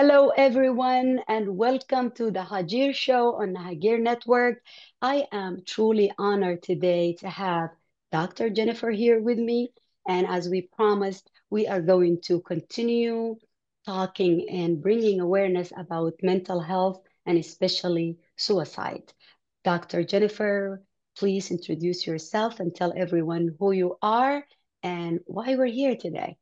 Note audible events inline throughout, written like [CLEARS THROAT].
Hello, everyone, and welcome to the Hagir Show on the Hagir Network. I am truly honored today to have Dr. Jennifer here with me. And as we promised, we are going to continue talking and bringing awareness about mental health and especially suicide. Dr. Jennifer, please introduce yourself and tell everyone who you are and why we're here today.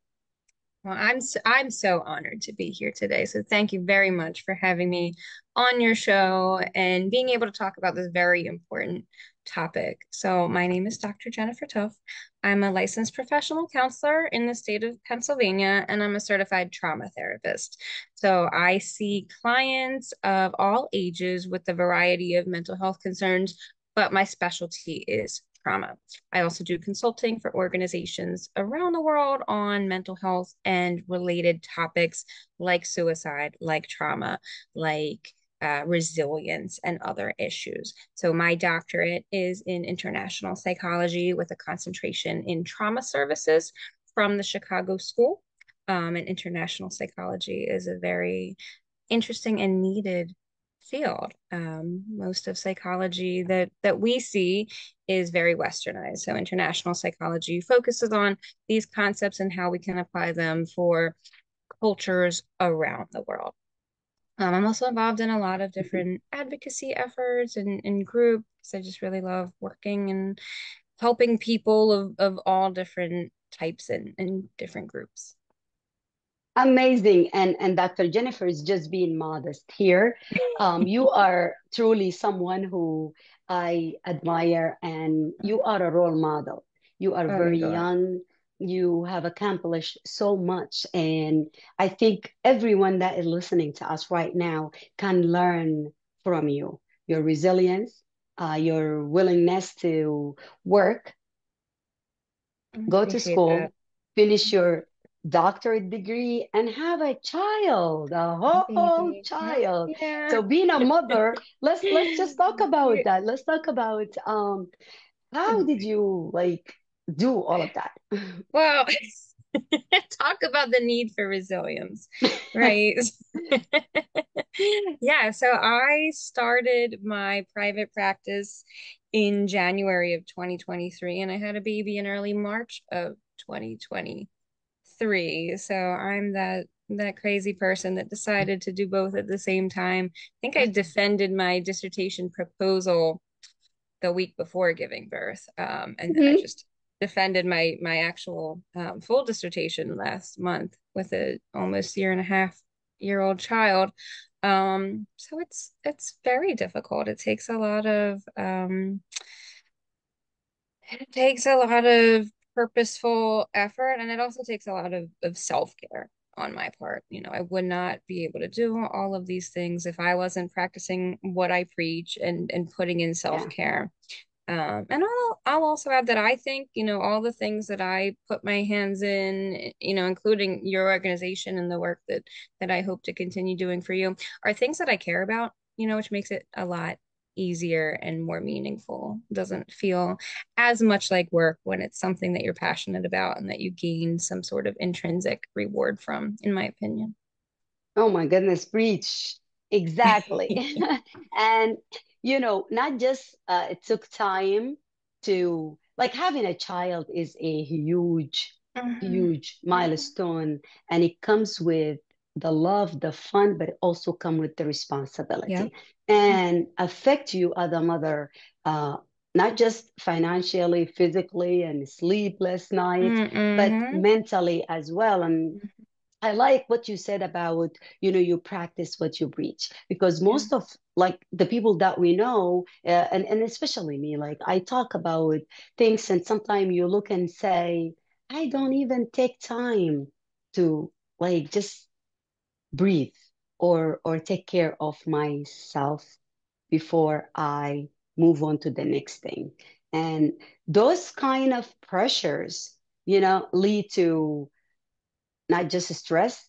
Well, I'm so, I'm so honored to be here today. So thank you very much for having me on your show and being able to talk about this very important topic. So my name is Dr. Jennifer Toof. I'm a licensed professional counselor in the state of Pennsylvania, and I'm a certified trauma therapist. So I see clients of all ages with a variety of mental health concerns, but my specialty is trauma. I also do consulting for organizations around the world on mental health and related topics like suicide, like trauma, like uh, resilience, and other issues. So, my doctorate is in international psychology with a concentration in trauma services from the Chicago School. Um, and international psychology is a very interesting and needed field. Um, most of psychology that that we see is very westernized. So international psychology focuses on these concepts and how we can apply them for cultures around the world. Um, I'm also involved in a lot of different advocacy efforts and, and groups. I just really love working and helping people of, of all different types and, and different groups. Amazing. And and Dr. Jennifer is just being modest here. Um, you [LAUGHS] are truly someone who I admire and you are a role model. You are Oh very young. You have accomplished so much. And I think everyone that is listening to us right now can learn from you. Your resilience, uh, your willingness to work, go to appreciate that. school, finish your doctorate degree, and have a child, a whole child. Yeah. So being a mother, let's let's just [LAUGHS] talk about that. Let's talk about um how did you like do all of that? [LAUGHS] Well, [LAUGHS] talk about the need for resilience, right? Yeah, so I started my private practice in January of 2023, and I had a baby in early March of 2023. So I'm that that crazy person that decided to do both at the same time. I think I defended my dissertation proposal the week before giving birth. Um, and then I Mhm. just defended my my actual um, full dissertation last month with a almost year and a half year old child. Um, so it's it's very difficult. It takes a lot of um, it takes a lot of purposeful effort, and it also takes a lot of, of self-care on my part. You know, I would not be able to do all of these things if I wasn't practicing what I preach and and putting in self-care. Um, and I'll I'll also add that I think, you know, all the things that I put my hands in, you know, including your organization and the work that that I hope to continue doing for you, are things that I care about, you know, which makes it a lot easier and more meaningful. It doesn't feel as much like work when it's something that you're passionate about and that you gain some sort of intrinsic reward from, in my opinion. Oh my goodness, preach. Exactly. [LAUGHS] [LAUGHS] And you know, not just uh, it took time to like having a child is a huge, Mhm. huge milestone, and it comes with the love, the fun, but also come with the responsibility and affect you as a mother, uh, not just financially, physically, and sleepless nights, but Mm-hmm. mentally as well. And I like what you said about, you know, you practice what you preach because Yeah. most of like the people that we know, uh, and, and especially me, like I talk about things and sometimes you look and say, I don't even take time to like just breathe or or take care of myself before I move on to the next thing. And those kind of pressures, you know, lead to not just stress,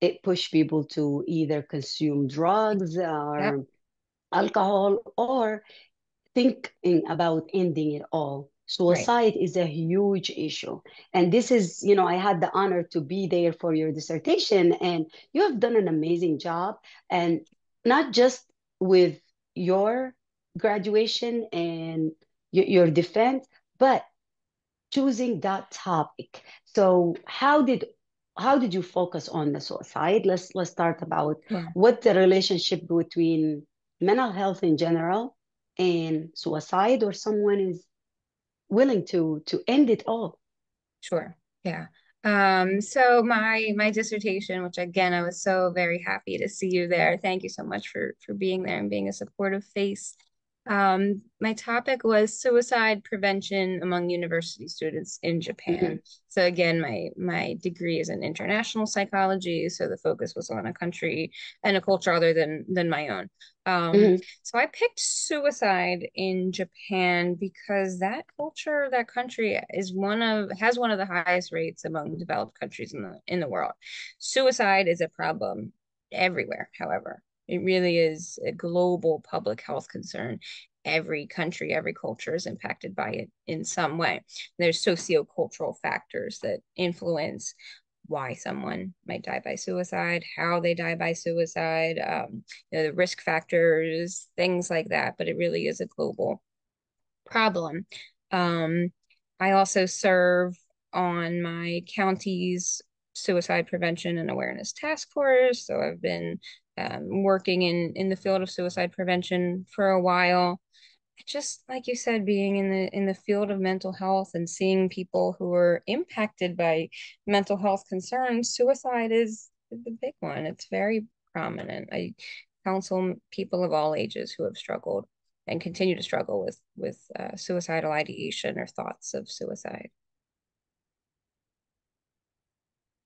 it push people to either consume drugs Yep. or alcohol or thinking about ending it all. Right. suicide is a huge issue. And this is, you know, I had the honor to be there for your dissertation, and you have done an amazing job. And not just with your graduation and your, your defense, but choosing that topic. So how did how did you focus on the suicide? Let's let's start about Yeah. what the relationship between mental health in general and suicide, or someone is willing to to end it all. Sure. Yeah. Um, so my my dissertation, which again I was so very happy to see you there. Thank you so much for for being there and being a supportive face. Um, my topic was suicide prevention among university students in Japan. So again, my my degree is in international psychology, so the focus was on a country and a culture other than than my own. Um, mhm, so I picked suicide in Japan because that culture, that country is one of has one of the highest rates among developed countries in the in the world. Suicide is a problem everywhere, however. It really is a global public health concern. Every country, every culture is impacted by it in some way. There's socio-cultural factors that influence why someone might die by suicide, how they die by suicide, um, you know, the risk factors, things like that. But it really is a global problem. Um, I also serve on my county's suicide prevention and awareness task force. So I've been um, working in in the field of suicide prevention for a while just like you said, being in the in the field of mental health and seeing people who are impacted by mental health concerns, suicide is the big one. It's very prominent. I counsel people of all ages who have struggled and continue to struggle with with uh, suicidal ideation or thoughts of suicide.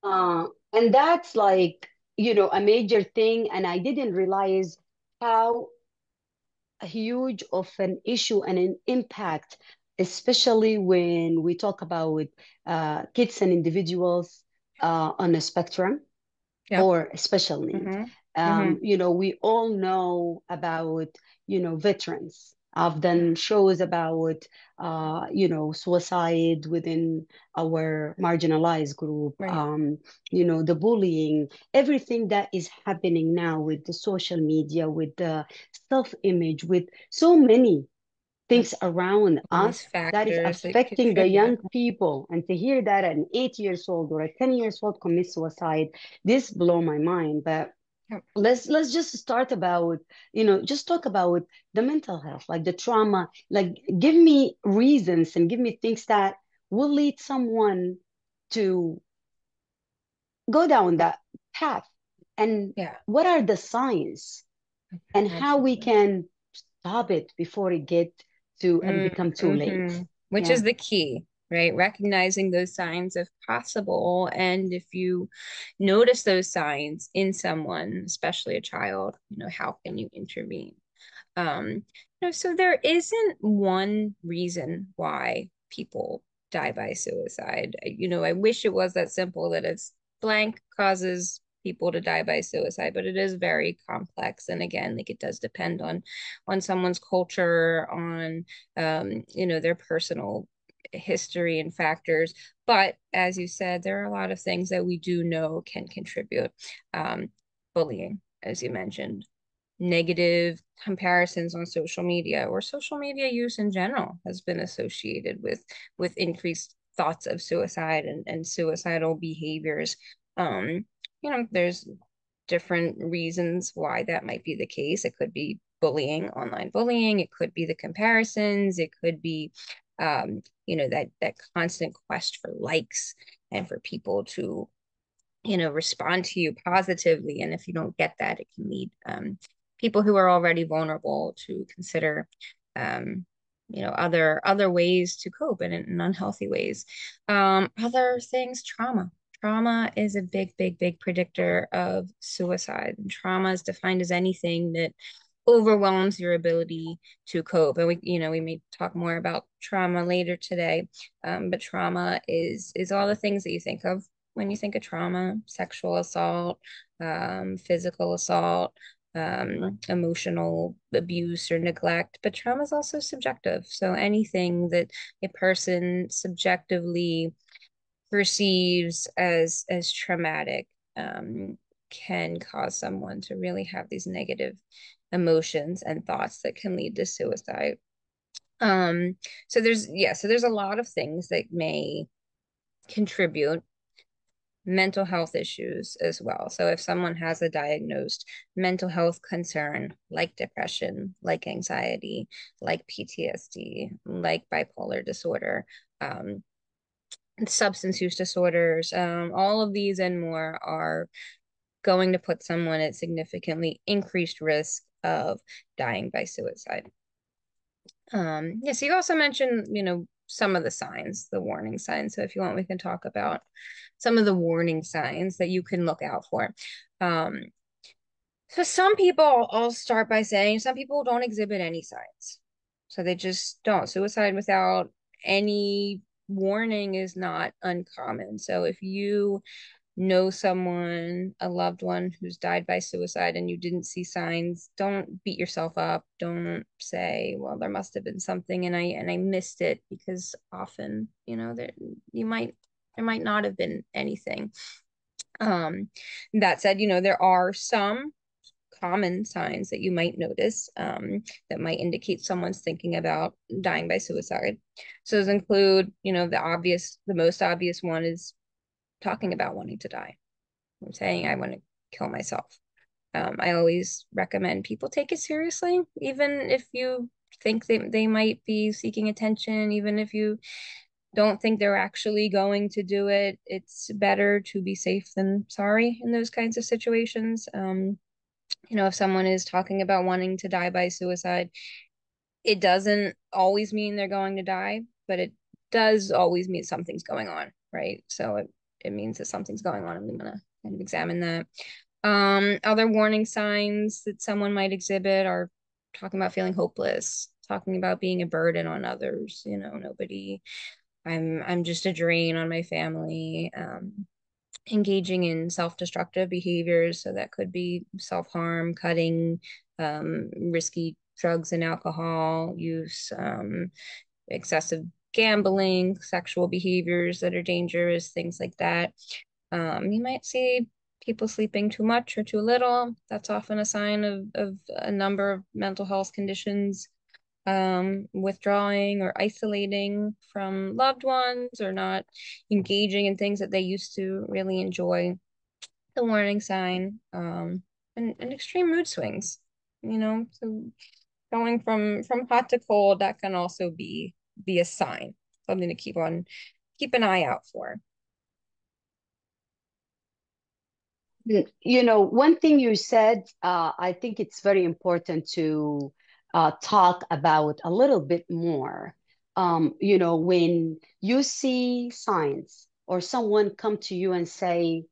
Uh, and that's like, you know, a major thing. And I didn't realize how huge of an issue and an impact, especially when we talk about uh, kids and individuals uh, on the spectrum Yep. or special need. Mm-hmm. Um, Mm-hmm. you know, we all know about, you know, veterans. I've done shows about, uh, you know, suicide within our marginalized group, Right. um, you know, the bullying, everything that is happening now with the social media, with the self-image, with so many things around us that is factors that affecting the young people and to hear that an eight years old or a 10 years old commit suicide this blow my mind but. Let's let's just start about you know just talk about the mental health like the trauma like give me reasons and give me things that will lead someone to go down that path. And Yeah. what are the signs and how we can stop it before it get to and become too late? Mm-hmm. Which yeah. is the key, right? Recognizing those signs if possible. And if you notice those signs in someone, especially a child, you know, how can you intervene? Um, you know, so there isn't one reason why people die by suicide. You know, I wish it was that simple that it's blank causes people to die by suicide, but it is very complex. And again, like it does depend on on someone's culture, on um, you know, their personal history and factors. But as you said, there are a lot of things that we do know can contribute. Um, bullying, as you mentioned, negative comparisons on social media or social media use in general has been associated with with increased thoughts of suicide and, and suicidal behaviors. Um, you know, there's different reasons why that might be the case. It could be bullying, online bullying, it could be the comparisons, it could be um, you know, that that constant quest for likes and for people to you know respond to you positively. And if you don't get that it can lead um, people who are already vulnerable to consider um, you know other other ways to cope and in unhealthy ways. Um, other things trauma. Trauma is a big big big predictor of suicide. Trauma is defined as anything that overwhelms your ability to cope and we you know we may talk more about trauma later today um, but trauma is is all the things that you think of when you think of trauma, sexual assault, um, physical assault, um, emotional abuse or neglect, but trauma is also subjective. So anything that a person subjectively perceives as as traumatic um, can cause someone to really have these negative emotions and thoughts that can lead to suicide. Um, so there's yeah, so there's a lot of things that may contribute mental health issues as well. So if someone has a diagnosed mental health concern like depression, like anxiety, like PTSD, like bipolar disorder, um, substance use disorders, um, all of these and more are going to put someone at significantly increased risk of dying by suicide. Um, yeah, so you also mentioned, you know, some of the signs, the warning signs. So if you want, we can talk about some of the warning signs that you can look out for. Um, so some people, I'll start by saying some people don't exhibit any signs. So they just don't. Suicide without any warning is not uncommon. So if you know someone, a loved one who's died by suicide and you didn't see signs, don't beat yourself up. Don't say, well, there must have been something and I and I missed it because often, you know, there you might there might not have been anything. Um, that said, you know, there are some common signs that you might notice um, that might indicate someone's thinking about dying by suicide. So those include, you know, the obvious, the most obvious one is talking about wanting to die. I'm saying I want to kill myself. Um, I always recommend people take it seriously, even if you think they, they might be seeking attention, even if you don't think they're actually going to do it. It's better to be safe than sorry in those kinds of situations. Um, you know, if someone is talking about wanting to die by suicide, it doesn't always mean they're going to die, but it does always mean something's going on, right? So it, it means that something's going on. and I'm gonna kind of examine that. Um, other warning signs that someone might exhibit are talking about feeling hopeless, talking about being a burden on others, you know, nobody I'm I'm just a drain on my family. Um, engaging in self-destructive behaviors, so that could be self-harm, cutting, um, risky drugs and alcohol use, um, excessive gambling, sexual behaviors that are dangerous, things like that. Um, you might see people sleeping too much or too little. That's often a sign of, of a number of mental health conditions um, withdrawing or isolating from loved ones or not engaging in things that they used to really enjoy. The warning sign, um, and, and extreme mood swings, you know, so going from from hot to cold, that can also be be a sign, something to keep on keep an eye out for. You know, one thing you said, uh, I think it's very important to uh, talk about a little bit more. Um, you know, when you see signs or someone come to you and say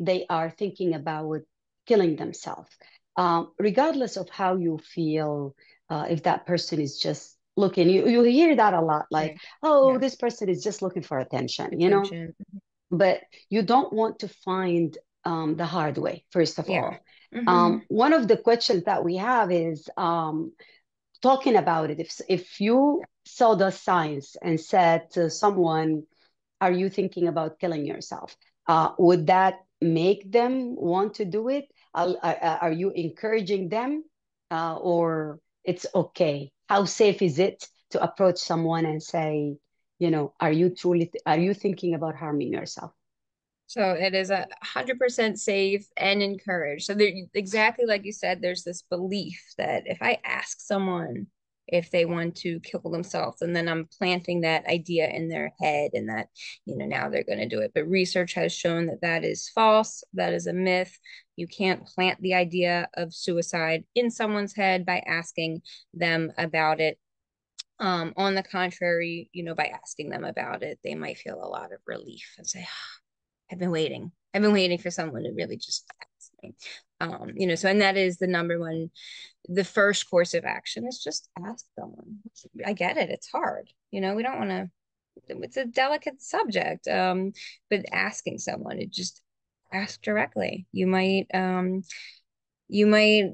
they are thinking about killing themselves, um, regardless of how you feel, uh, if that person is just looking, you, you hear that a lot, like, Right. oh, Yeah. this person is just looking for attention, you know? But you don't want to find um, the hard way, first of Yeah. all. hmm Um, one of the questions that we have is um, talking about it. If if you saw the signs and said to someone, "Are you thinking about killing yourself?" Uh, would that make them want to do it? Are, are, are you encouraging them, uh, or it's okay? How safe is it to approach someone and say, you know, are you truly th- are you thinking about harming yourself? So it is a hundred percent safe and encouraged. So there, exactly like you said, there's this belief that if I ask someone if they want to kill themselves, and then I'm planting that idea in their head, and that you know now they're going to do it. But research has shown that that is false. That is a myth. You can't plant the idea of suicide in someone's head by asking them about it. Um, on the contrary, you know, by asking them about it, they might feel a lot of relief and say, I've been waiting. I've been waiting for someone to really just ask me. Um, you know, so and that is the number one, the first course of action is just ask someone. I get it, it's hard. You know, we don't want to it's a delicate subject. Um, but asking someone, it just ask directly. You might um you might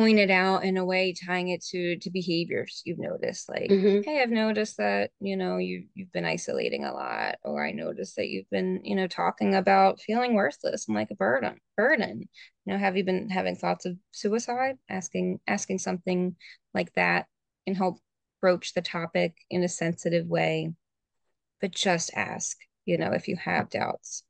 pointed out in a way tying it to to behaviors you've noticed like hmm hey i've noticed that you know you you've been isolating a lot or i noticed that you've been you know talking about feeling worthless and like a burden burden. You know have you been having thoughts of suicide? Asking asking something like that can help broach the topic in a sensitive way. But just ask you know if you have doubts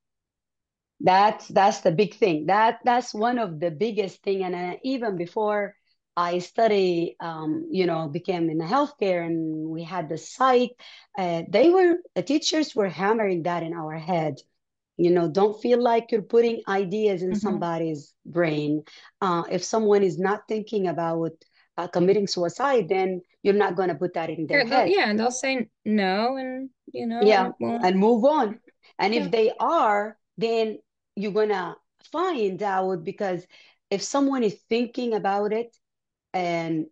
That's that's the big thing. That that's one of the biggest thing. And uh, even before I study, um, you know, became in the healthcare, and we had the psych. Uh, they were the teachers were hammering that in our head. You know, don't feel like you're putting ideas in hmm somebody's brain. Uh, if someone is not thinking about uh, committing suicide, then you're not going to put that in their head. yeah, and they'll say no, and you know, Yeah, and move on. And Yeah, if they are, then you're gonna find out because if someone is thinking about it and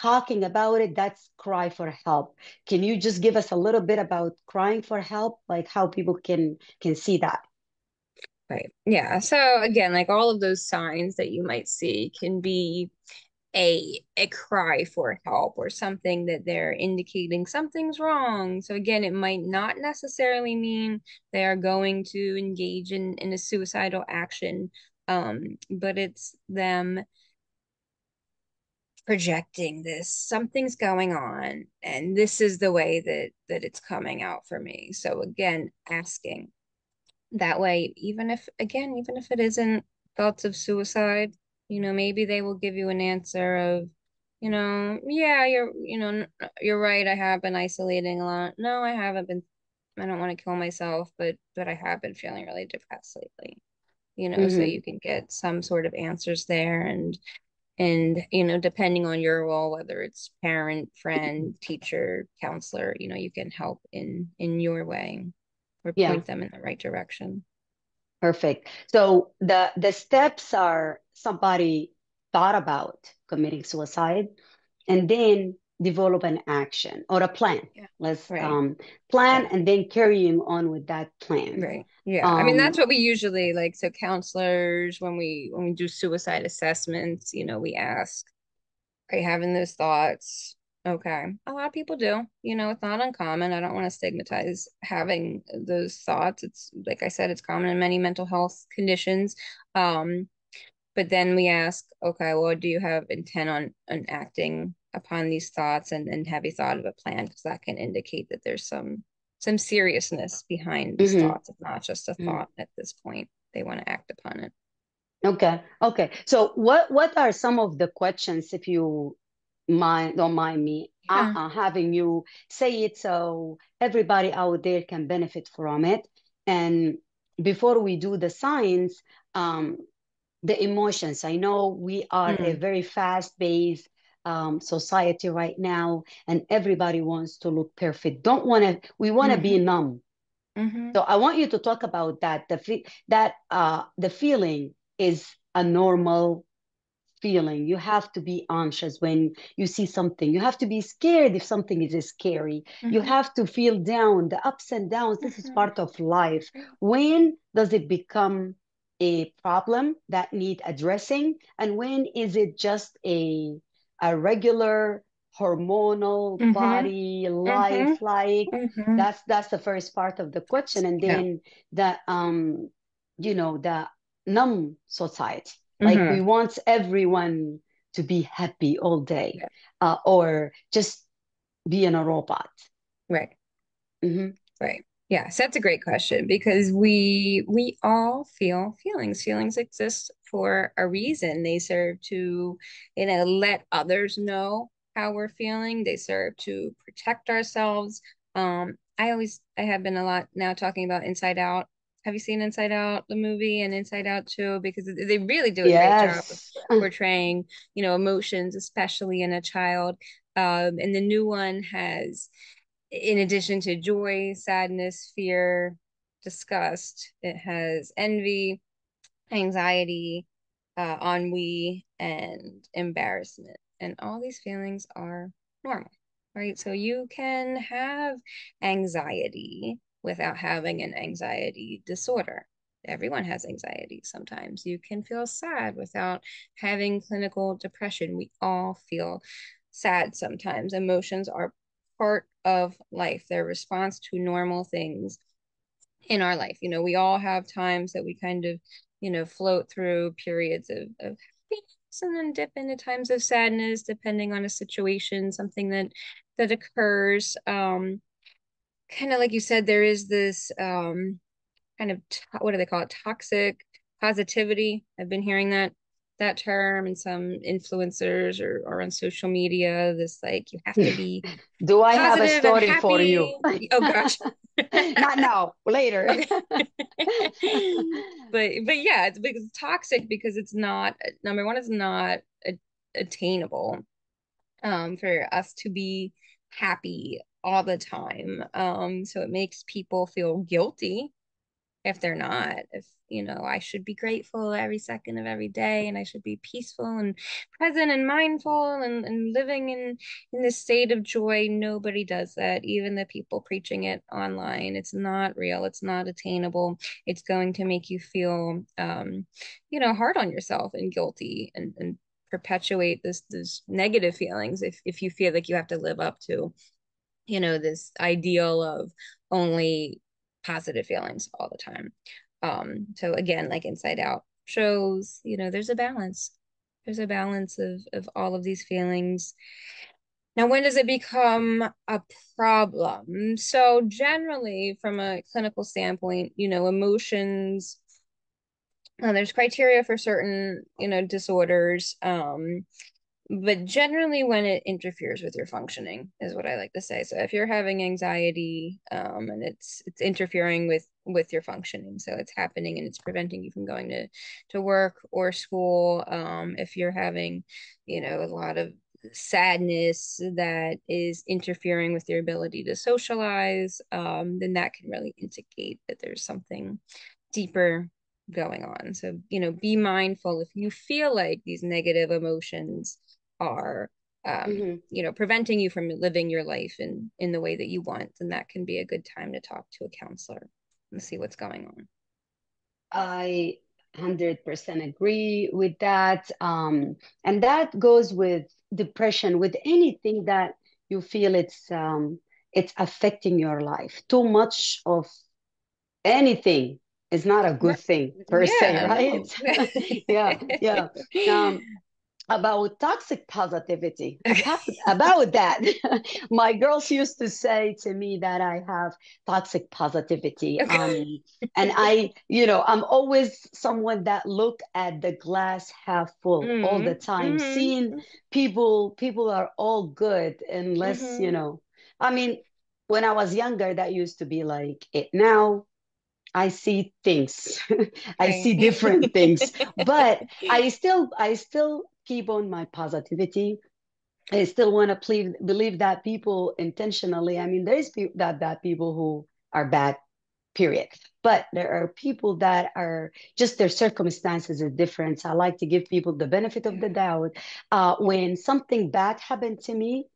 talking about it, that's cry for help. Can you just give us a little bit about crying for help, like how people can can see that? right. Yeah. So again, like all of those signs that you might see can be a a cry for help or something that they're indicating something's wrong. So again, it might not necessarily mean they are going to engage in in a suicidal action, um, but it's them projecting this something's going on and this is the way that that it's coming out for me so again asking that way even if again even if it isn't thoughts of suicide you know maybe they will give you an answer of you know yeah you're you know you're right I have been isolating a lot. No I haven't been I don't want to kill myself but but I have been feeling really depressed lately you know so hmm you can get some sort of answers there and and, you know, depending on your role, whether it's parent, friend, teacher, counselor, you know, you can help in in your way or Yeah, point them in the right direction. Perfect. So the the steps are somebody thought about committing suicide and then develop an action or a plan. Yeah. Let's Right. um, plan Yeah. and then carrying on with that plan. Right. Yeah. I mean, that's Um, what we usually like. So counselors, when we when we do suicide assessments, you know, we ask, are you having those thoughts? Okay. A lot of people do. You know, it's not uncommon. I don't want to stigmatize having those thoughts. It's like I said, it's common in many mental health conditions. Um, But then we ask, okay, well, do you have intent on, on acting upon these thoughts and, and have you thought of a plan? Because that can indicate that there's some some seriousness behind these mhm, thoughts. It's not just a mhm. thought at this point. They want to act upon it. Okay, okay. So what what are some of the questions, if you mind, don't mind me Yeah. uh, having you say it so everybody out there can benefit from it? And before we do the science, um, the emotions. I know we are a Mm. very fast-paced um, society right now, and everybody wants to look perfect. Don't want to. We want to be Mm-hmm. numb. Mm-hmm. So I want you to talk about that. The fe- that uh, the feeling is a normal feeling. You have to be anxious when you see something. You have to be scared if something is scary. You Mm-hmm. have to feel down, the ups and downs. This is Mm-hmm. part of life. When does it become a problem that need addressing? And when is it just a a regular hormonal Mm-hmm. body Mm-hmm. life like? Mm-hmm. That's that's the first part of the question. And Yeah. then the um, you know, the numb society like we Mm-hmm. want everyone to be happy all day Yeah. uh, or just be in a robot. Right. hmm Right. Yes, that's a great question because we we all feel feelings. Feelings exist for a reason. They serve to, you know, let others know how we're feeling. They serve to protect ourselves. Um, I always I have been a lot now talking about Inside Out. Have you seen Inside Out, the movie, and Inside Out too? Because they really do a great job of [LAUGHS] portraying, you know, emotions, especially in a child. Um, and the new one has in addition to joy, sadness, fear, disgust, it has envy, anxiety, uh, ennui, and embarrassment. And all these feelings are normal, right? So you can have anxiety without having an anxiety disorder. everyone has anxiety sometimes. You can feel sad without having clinical depression. We all feel sad sometimes. Emotions are part of life, their response to normal things in our life. You know, we all have times that we kind of, you know, float through periods of, of happiness and then dip into times of sadness, depending on a situation, something that that occurs. Um, kind of like you said, there is this um kind of what do they call it? Toxic positivity. I've been hearing that that term and some influencers or, or on social media this like you have to be [LAUGHS] do i have a story for you? oh gosh. [LAUGHS] Not now later. [LAUGHS] But but yeah it's because it's toxic because it's not number one it's not a, attainable um for us to be happy all the time. Um so it makes people feel guilty if they're not if you know i should be grateful every second of every day and i should be peaceful and present and mindful and, and living in in this state of joy. Nobody does that even the people preaching it online. It's not real. It's not attainable. It's going to make you feel um you know hard on yourself and guilty and, and perpetuate this this negative feelings if if you feel like you have to live up to you know this ideal of only positive feelings all the time. Um, so again, like Inside Out shows, you know, there's a balance. There's a balance of of all of these feelings. Now, when does it become a problem? So generally, from a clinical standpoint, you know, emotions. There's criteria for certain, you know, disorders. Um, but generally when it interferes with your functioning is what I like to say. So if you're having anxiety um, and it's it's interfering with with your functioning, so it's happening and it's preventing you from going to to work or school. Um, if you're having, you know, a lot of sadness that is interfering with your ability to socialize, um, then that can really indicate that there's something deeper going on. So, you know, be mindful if you feel like these negative emotions are um, mm-hmm. you know preventing you from living your life in in the way that you want then that can be a good time to talk to a counselor and see what's going on. I 100% agree with that um, and that goes with depression with anything that you feel it's um, it's affecting your life. Too much of anything is not a good thing per yeah. se right? [LAUGHS] Yeah yeah. [LAUGHS] Um, about toxic positivity about, that [LAUGHS] my girls used to say to me that i have toxic positivity um, and i you know i'm always someone that look at the glass half full mm-hmm. all the time mm-hmm. seeing people people are all good unless mm-hmm. you know i mean when i was younger that used to be like it now I see things. [LAUGHS] I see different things. [LAUGHS] But I still I still keep on my positivity. I still want to believe, believe that people intentionally, I mean, there's pe- that bad people who are bad, period. But there are people that are just their circumstances are different. I like to give people the benefit of the doubt. Uh, when something bad happened to me,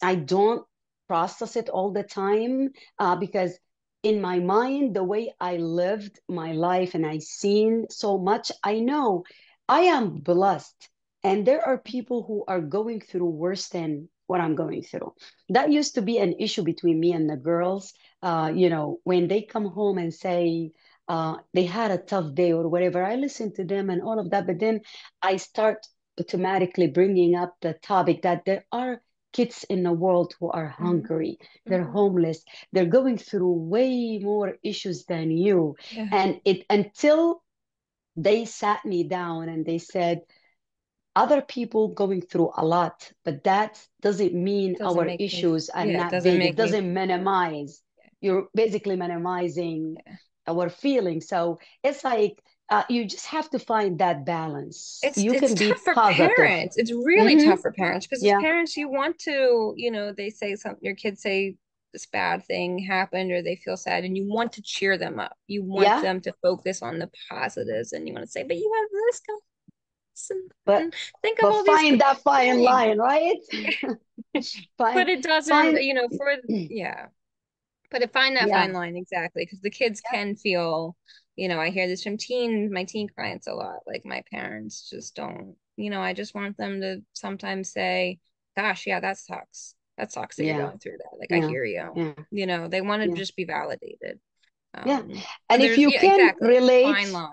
I don't process it all the time uh, because in my mind, the way I lived my life and I seen so much, I know I am blessed and there are people who are going through worse than what I'm going through. That used to be an issue between me and the girls. Uh, you know, when they come home and say uh, they had a tough day or whatever, I listen to them and all of that. But then I start automatically bringing up the topic that there are kids in the world who are mm-hmm. hungry, mm-hmm. they're homeless, they're going through way more issues than you. Yeah. And it until they sat me down and they said, other people going through a lot, but that doesn't mean doesn't our issues me, are yeah, not big. It doesn't me... minimize. You're basically minimizing yeah. our feelings. So it's like uh, you just have to find that balance. It's, you it's can tough be for positive. parents. It's really mm-hmm. tough for parents because yeah. as parents, you want to, you know, they say something, your kids say this bad thing happened or they feel sad and you want to cheer them up. You want yeah. them to focus on the positives and you want to say, but you have this going but think of but find that fine line, right? [LAUGHS] find, but it doesn't, find, you know, for [CLEARS THROAT] yeah. But to find that yeah. fine line exactly, because the kids yeah. can feel you know, I hear this from teens, my teen clients a lot. Like my parents just don't, you know, I just want them to sometimes say, gosh, yeah, that sucks. That sucks that you're going through that. Like I hear you. Yeah. You know, they want to Yeah. just be validated. Yeah. Um, so And if you yeah, can exactly. relate, Fine line.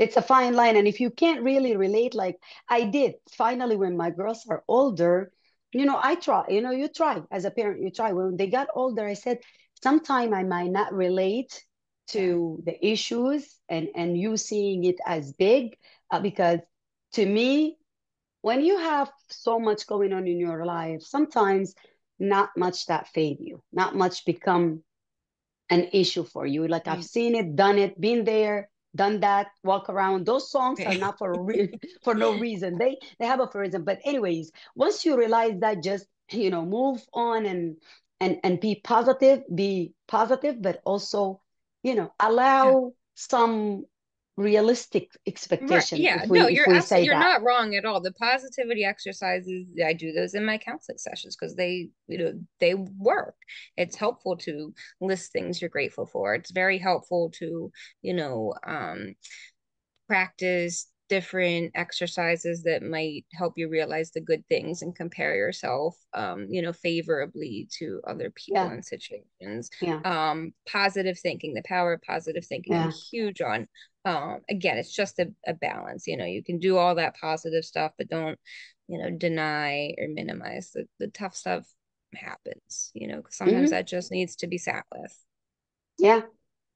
It's a fine line. And if you can't really relate, like I did finally when my girls are older, you know, I try, you know, you try as a parent, you try. When they got older, I said, sometime I might not relate to the issues and and you seeing it as big uh, because to me, when you have so much going on in your life, sometimes not much that fade you, not much become an issue for you. Like I've seen it, done it, been there, done that, walk around. Those songs are not for [LAUGHS] re- for no reason. They they have a for reason. But anyways, once you realize that, just you know, move on and and and be positive, be positive, but also, you know, Yeah. allow some realistic Right. expectation Yeah. if No, we if you're absolutely say you're that. not wrong at all. The positivity exercises, I do those in my counseling sessions because they, you know, they work. It's helpful to list things you're grateful for. It's very helpful to, you know, um, practice different exercises that might help you realize the good things and compare yourself um you know favorably to other people Yeah, and situations. Yeah, um positive thinking the power of positive thinking i'm huge on um again it's just a, a balance you know you can do all that positive stuff but don't you know deny or minimize the, the tough stuff happens you know sometimes hmm that just needs to be sat with. Yeah.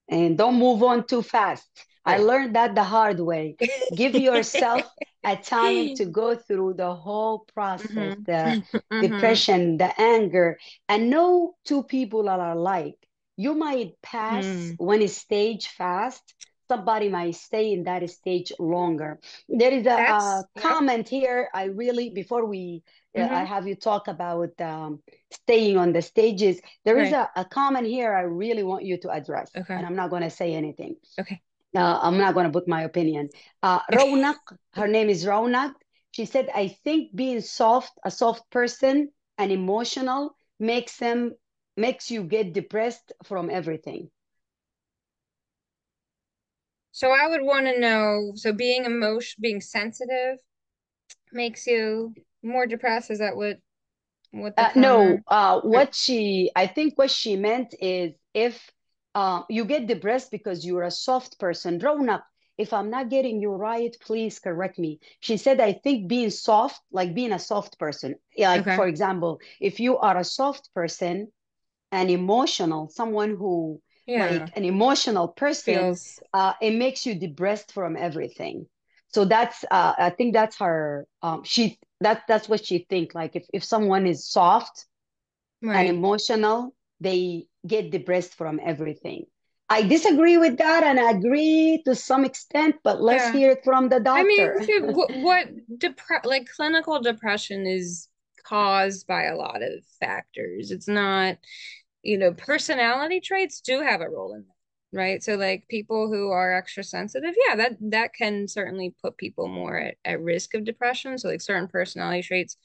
And don't move on too fast. I learned that the hard way. Give [LAUGHS] yourself a time to go through the whole process, hmm the hmm depression, the anger, and no two people are alike. You might pass hmm one stage fast, somebody might stay in that stage longer. There is a, a comment here. I really, before we, uh, I hmm have you talk about um, staying on the stages, there is right a, a comment here I really want you to address, okay and I'm not going to say anything. okay Uh, I'm not going to put my opinion. Uh, Raunak, her name is Raunak. She said, I think being soft, a soft person and emotional makes them makes you get depressed from everything. So I would want to know, so being emotion, being sensitive makes you more depressed. Is that what what Uh, no, uh, uh, what she, I think what she meant is if uh, you get depressed because you're a soft person, grown up. If I'm not getting you right, please correct me. She said, I think being soft, like being a soft person, like Okay. for example, if you are a soft person and emotional, someone who, Yeah. like an emotional person, Feels uh, it makes you depressed from everything. So that's, uh, I think that's her. Um, she that that's what you think. Like if if someone is soft and emotional, they get depressed from everything. I disagree with that and I agree to some extent, but let's Yeah. hear it from the doctor. I mean, [LAUGHS] what, what depre like clinical depression is caused by a lot of factors. It's not, you know, personality traits do have a role in that, right? So like people who are extra sensitive, yeah, that that can certainly put people more at, at risk of depression. So like certain personality traits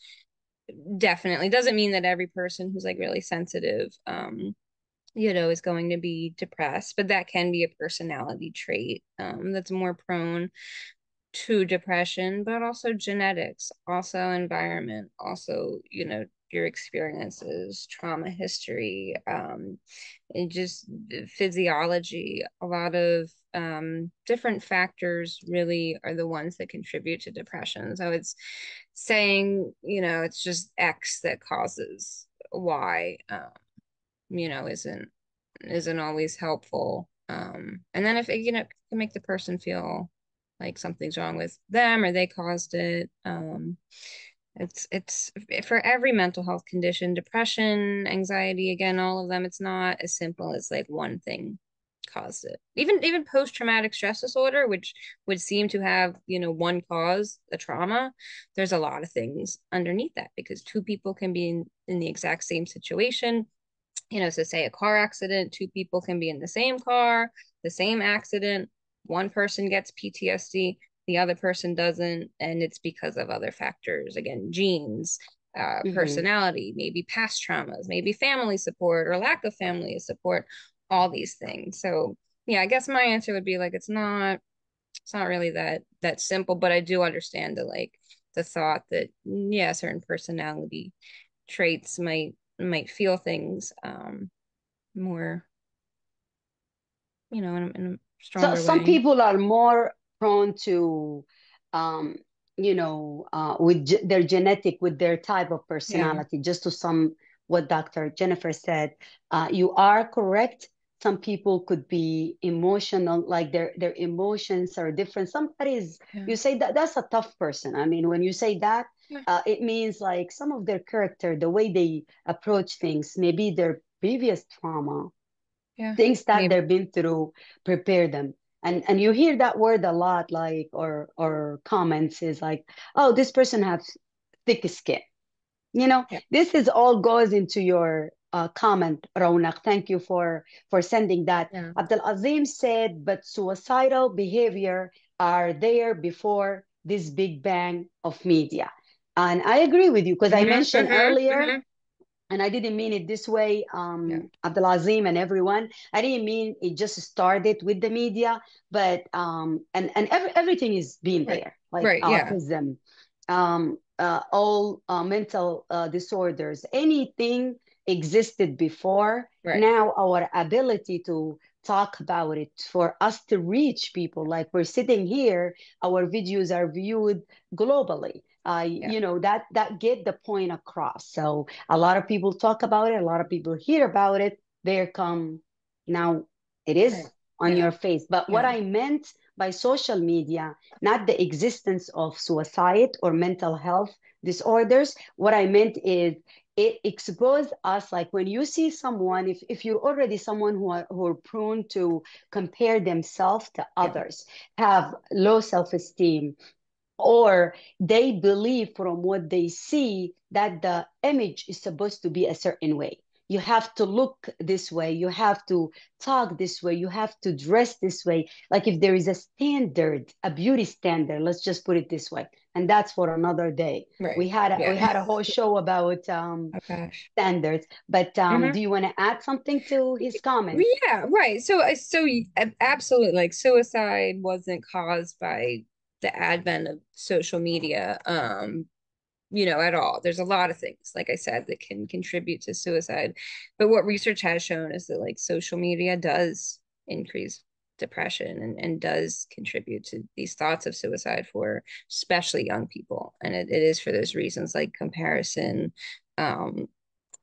definitely doesn't mean that every person who's like really sensitive um you know is going to be depressed but that can be a personality trait um that's more prone to depression but also genetics also environment also you know your experiences trauma history um and just physiology a lot of um different factors really are the ones that contribute to depression. So it's saying you know it's just x that causes y um you know isn't isn't always helpful. Um and then if it, you know can make the person feel like something's wrong with them or they caused it um it's it's for every mental health condition depression anxiety again all of them it's not as simple as like one thing caused it. Even even post-traumatic stress disorder which would seem to have you know one cause the trauma there's a lot of things underneath that because two people can be in, in the exact same situation. You know, so say a car accident, two people can be in the same car, the same accident, one person gets PTSD, the other person doesn't, and it's because of other factors, again, genes, uh, hmm personality, maybe past traumas, maybe family support or lack of family support, all these things. So yeah, I guess my answer would be like it's not it's not really that that simple, but I do understand the like the thought that yeah, certain personality traits might might feel things um more, you know, in a, in a So stronger some way. people are more prone to, um, you know, uh, with ge- their genetic, with their type of Yeah. personality. Just to sum what Dr. Jennifer said, uh, you are correct. Some people could be emotional, like their their emotions are different. Somebody's Yeah. you say that that's a tough person. I mean, when you say that, Yeah. uh, it means like some of their character, the way they approach things, maybe their previous trauma Yeah. things that Maybe. they've been through prepare them and and you hear that word a lot like or or comments is like oh this person has thick skin you know Yeah. this is all goes into your uh, comment Raunak thank you for for sending that Yeah. Abdul Azim said but suicidal behavior are there before this big bang of media and I agree with you because I Mm-hmm. mentioned Mm-hmm. earlier Mm-hmm. And I didn't mean it this way, Yeah. um, Abdulazim and everyone. I didn't mean it just started with the media, but um, and and every, everything is being Right. there, like Right. Yeah. autism, um, uh, all uh, mental uh, disorders, anything existed before. Right. Now our ability to talk about it for us to reach people, like we're sitting here, our videos are viewed globally. Uh, Yeah. you know that that get the point across. So a lot of people talk about it a lot of people hear about it there come now it is on Yeah. your face but what i meant by social media not the existence of suicide or mental health disorders what i meant is it exposed us like when you see someone if, if you're already someone who are, who are prone to compare themselves to Yeah. others have low self-esteem or they believe from what they see that the image is supposed to be a certain way. You have to look this way, you have to talk this way, you have to dress this way. Like if there is a standard, a beauty standard, let's just put it this way. And that's for another day. Right. We had a, Yeah. we had a whole show about um, Oh standards. But um, Mm-hmm. do you want to add something to his comment? Yeah, right. So, uh, so absolutely, like suicide wasn't caused by the advent of social media, um, you know, at all. There's a lot of things, like I said, that can contribute to suicide. But what research has shown is that like social media does increase depression and, and does contribute to these thoughts of suicide for especially young people. And it, it is for those reasons like comparison, um,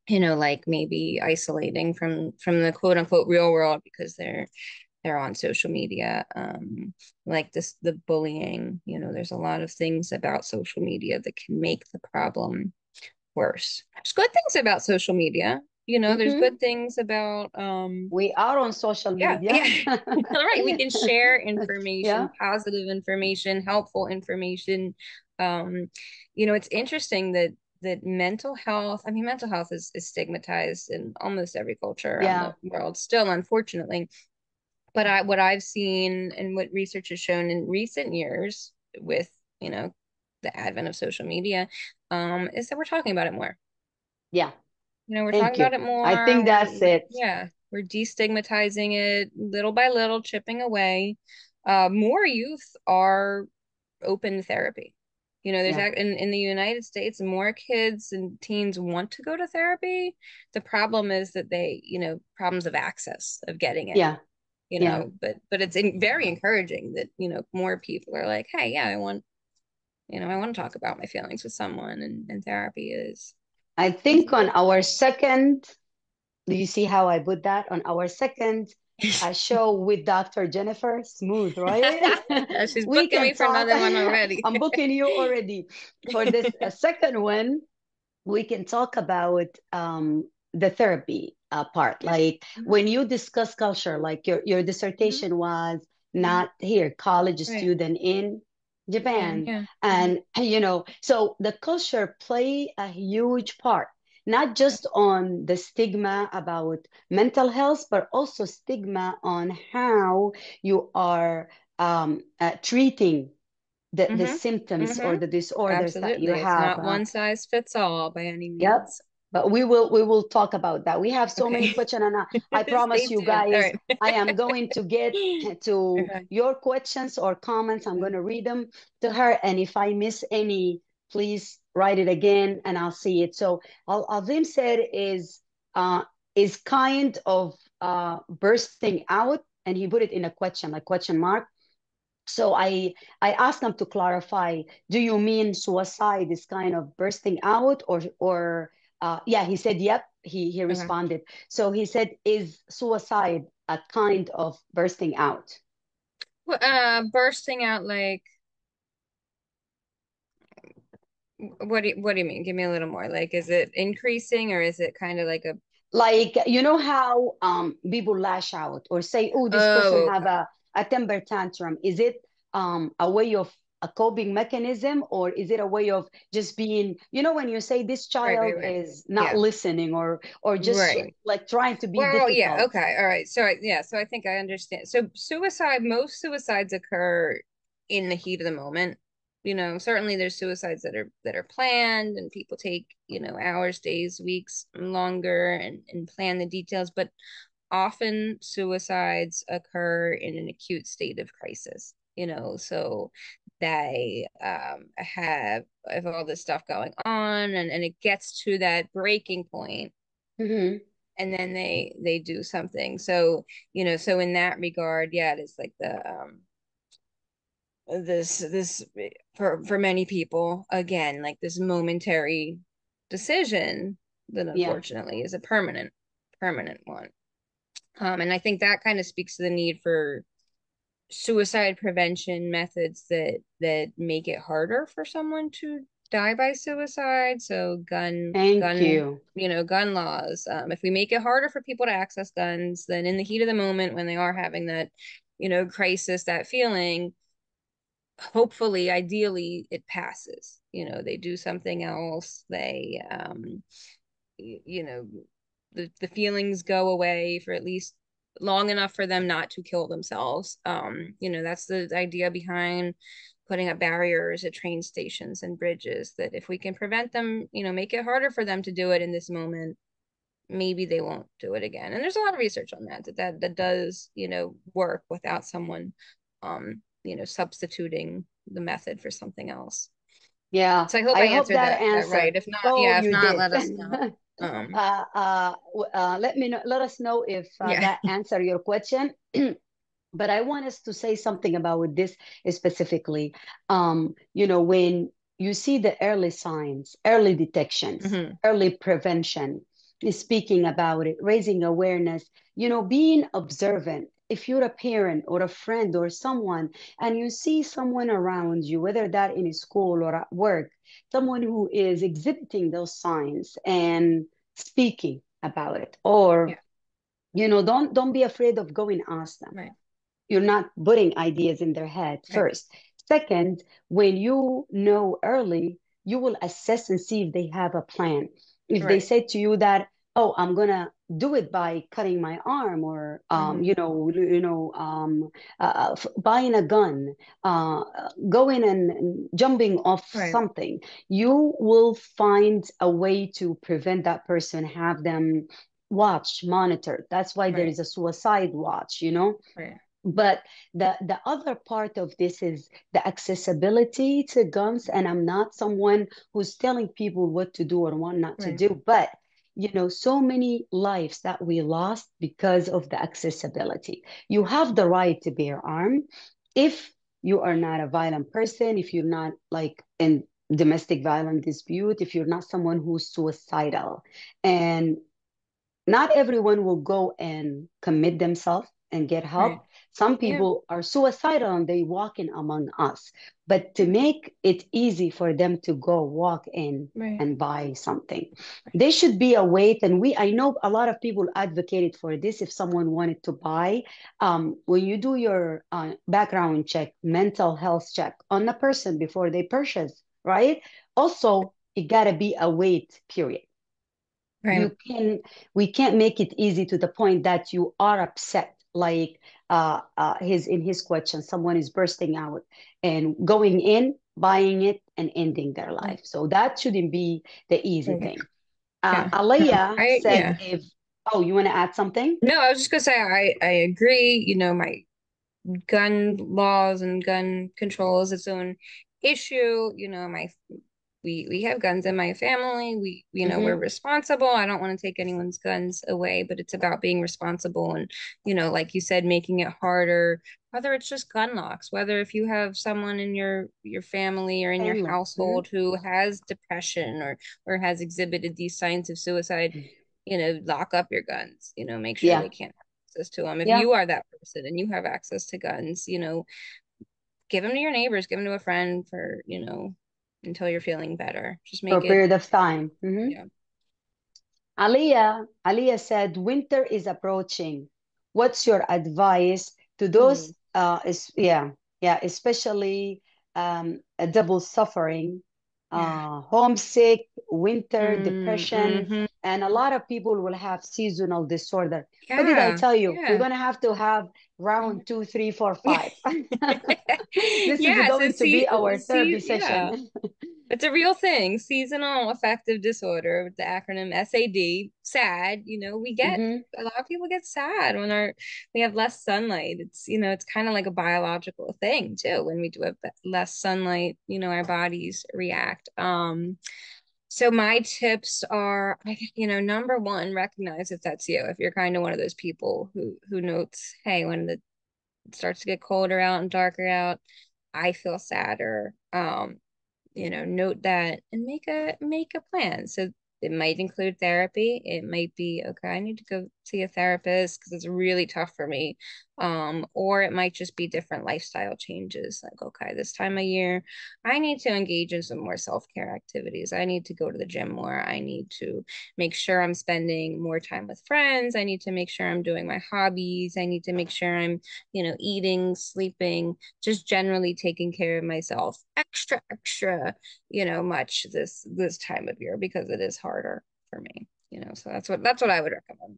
you know, like maybe isolating from from the quote unquote real world because they're they're on social media. Um, like this the bullying, you know, there's a lot of things about social media that can make the problem worse. There's good things about social media. You know, there's Mm-hmm. good things about um We are on social media. yeah. [LAUGHS] [LAUGHS] All right, we can share yeah. information, positive information, helpful information. Um, you know, it's interesting that that mental health, I mean, mental health is, is stigmatized in almost every culture around the world, still, unfortunately. But I, what I've seen and what research has shown in recent years with, you know, the advent of social media, um, is that we're talking about it more. Yeah. You know, we're talking you. about it more. I think that's it. yeah, we're destigmatizing it little by little, chipping away. Uh, more youth are open to therapy. You know, there's Yeah. in in the United States, more kids and teens want to go to therapy. The problem is that they, you know, problems of access of getting it. Yeah. You Yeah. know, but but it's in, very encouraging that, you know, more people are like, hey, yeah, I want, you know, I want to talk about my feelings with someone, and and therapy is I think on our second, do you see how I put that? On our second uh, [LAUGHS] show with Dr. Jennifer, smooth, right? [LAUGHS] She's we booking me for talk. another one already. [LAUGHS] I'm booking you already for this second one. We can talk about um, the therapy uh, part. Like Mhm. when you discuss culture, like your, your dissertation was not here, college Right. student in Japan. Yeah. And, [CLEARS THROAT] you know, so the culture play a huge part, not just on the stigma about mental health, but also stigma on how you are um, uh, treating the, the Mhm. symptoms or Mhm. the disorders that you Absolutely. It's have. not Uh, one size fits all by any yep. But we will we will talk about that. We have so Okay. many questions, and [LAUGHS] I, I promise you guys, right. I am going to get [LAUGHS] to Okay. your questions or comments. I'm going to read them to her, and if I miss any, please write it again, and I'll see it. So Al Azim said is uh, is kind of uh, bursting out, and he put it in a question, like question mark. So I I asked them to clarify. Do you mean suicide is kind of bursting out, or or uh, yeah? He said yep. He he Okay. responded. So he said, is suicide a kind of bursting out? Well, uh, bursting out like what do you, what do you mean? Give me a little more. Like, is it increasing or is it kind of like a Like you know how um people lash out or say, oh, this person oh have a a temper tantrum. Is it um a way of a coping mechanism or is it a way of just being you know when you say this child right, right. is not Yeah. listening or or just Right. like trying to be Well, yeah, okay. All right. So I, yeah, so I think I understand. So suicide, most suicides occur in the heat of the moment. You know, certainly there's suicides that are that are planned and people take, you know, hours, days, weeks longer and and plan the details, but often suicides occur in an acute state of crisis, you know, so they um have have all this stuff going on and and it gets to that breaking point hmm and then they they do something. So, you know, so in that regard, yeah, it is like the um this this for for many people again, like this momentary decision that Yeah. unfortunately is a permanent permanent one. Um, and I think that kind of speaks to the need for suicide prevention methods that that make it harder for someone to die by suicide. So gun Thank gun you. you know gun laws. Um, if we make it harder for people to access guns, then in the heat of the moment when they are having that you know crisis, that feeling, hopefully, ideally, it passes. You know, they do something else. They um, you know the the feelings go away for at least long enough for them not to kill themselves. Um, you know, that's the idea behind putting up barriers at train stations and bridges that if we can prevent them, you know, make it harder for them to do it in this moment, maybe they won't do it again. And there's a lot of research on that that that, that does, you know, work without someone um, you know, substituting the method for something else. Yeah. So I hope I I hope answered that that that right. If not, Oh, yeah, if not, did. let us know. [LAUGHS] Um, Uh, uh, uh, let me know, let us know if uh, yeah. that answer your question. [CLEARS THROAT] But I want us to say something about this specifically. Um, you know, when you see the early signs, early detections, hmm early prevention, speaking about it, raising awareness, you know, being observant. If you're a parent or a friend or someone, and you see someone around you, whether that in school or at work, someone who is exhibiting those signs and speaking about it, or Yeah. you know, don't don't be afraid of going ask them Right. you're not putting ideas in their head Right. first. Second, when you know early, you will assess and see if they have a plan. If they say to you that, "Oh, I'm gonna do it by cutting my arm," or um, hmm you know, you know, um, uh, f- buying a gun, uh, going and, and jumping off Right. something, you will find a way to prevent that person, have them watch, monitor. That's why there Right. is a suicide watch, you know Right. but the the other part of this is the accessibility to guns and i'm not someone who's telling people what to do or what not to do but you know so many lives that we lost because of the accessibility. You have the right to bear arm if you are not a violent person if you're not like in domestic violent dispute if you're not someone who's suicidal. And not everyone will go and commit themselves and get Right. Some Yeah. people are suicidal and they walk in among us. But to make it easy for them to go walk in Right. and buy something, there should be a wait. And we, I know a lot of people advocated for this. If someone wanted to buy, um, when you do your uh, background check, mental health check on the person before they purchase, right? Also, it gotta be a wait period Right. you can we can't make it easy to the point that you are upset like uh, uh his in his question someone is bursting out and going in buying it and ending their life so that shouldn't be the easy thing Uh, Yeah. Aliyah [LAUGHS] I said, yeah. if, oh, you want to add something? No, I was just gonna say I I agree. You know, my gun laws and gun control is its own issue. You know, my we we have guns in my family. We you know we're hmm responsible. I don't want to take anyone's guns away, but it's about being responsible and you know, like you said, making it harder. Whether it's just gun locks, whether if you have someone in your your family or in your Family. hmm household who has depression or or has exhibited these signs of suicide, you know, lock up your guns. You know, make sure they can't have access to them. If Yeah. you are that person and you have access to guns, you know, give them to your neighbors, give them to a friend for, you know, until you're feeling better. Just For make a it, period of time. hmm yeah. Aliyah, Aliyah said, winter is approaching. What's your advice to Mm, those, uh, is, yeah, yeah, especially um, a double suffering, yeah. uh, homesick, winter, Mm, depression, hmm and a lot of people will have seasonal disorder. What did I tell you? We're gonna have to have round two, three, four, [LAUGHS] five. [LAUGHS] This is Yeah. So going to be our therapy see, yeah. session. [LAUGHS] It's a real thing. Seasonal affective disorder, with the acronym SAD, SAD, you know, we get hmm a lot of people get sad when our we have less sunlight. It's, you know, it's kind of like a biological thing too. When we do have less sunlight, you know, our bodies react. Um, so my tips are, you know, number one, recognize if that's you. If you're kind of one of those people who who notes, hey, when the it starts to get colder out and darker out, I feel sadder. Um, you know, note that and make a make a plan. So it might include therapy. It might be, okay, I need to go see a therapist because it's really tough for me. Um, or it might just be different lifestyle changes. Like, okay, this time of year, I need to engage in some more self-care activities. I need to go to the gym more. I need to make sure I'm spending more time with friends. I need to make sure I'm doing my hobbies. I need to make sure I'm, you know, eating, sleeping, just generally taking care of myself extra, extra you know, much this this time of year because it is harder for me, you know. So that's what that's what I would recommend.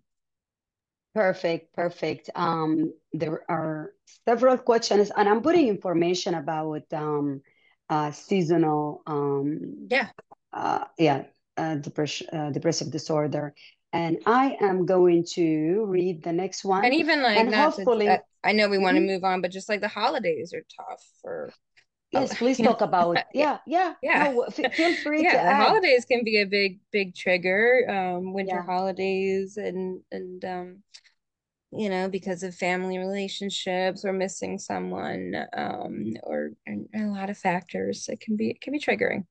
Perfect, perfect. Um, there are several questions, and I'm putting information about um, uh, seasonal, um, Yeah. uh, yeah, uh, depression, uh, depressive disorder. And I am going to read the next one. And even like and to hopefully, I know we want to Mhm. move on, but just like the holidays are tough for yes, please [LAUGHS] talk about, yeah. yeah, yeah. Yeah. No, f feel [LAUGHS] free Yeah, the add. holidays can be a big big trigger, um winter Yeah. holidays and and um you know, because of family relationships or missing someone, um, or and a lot of factors. It can be it can be triggering.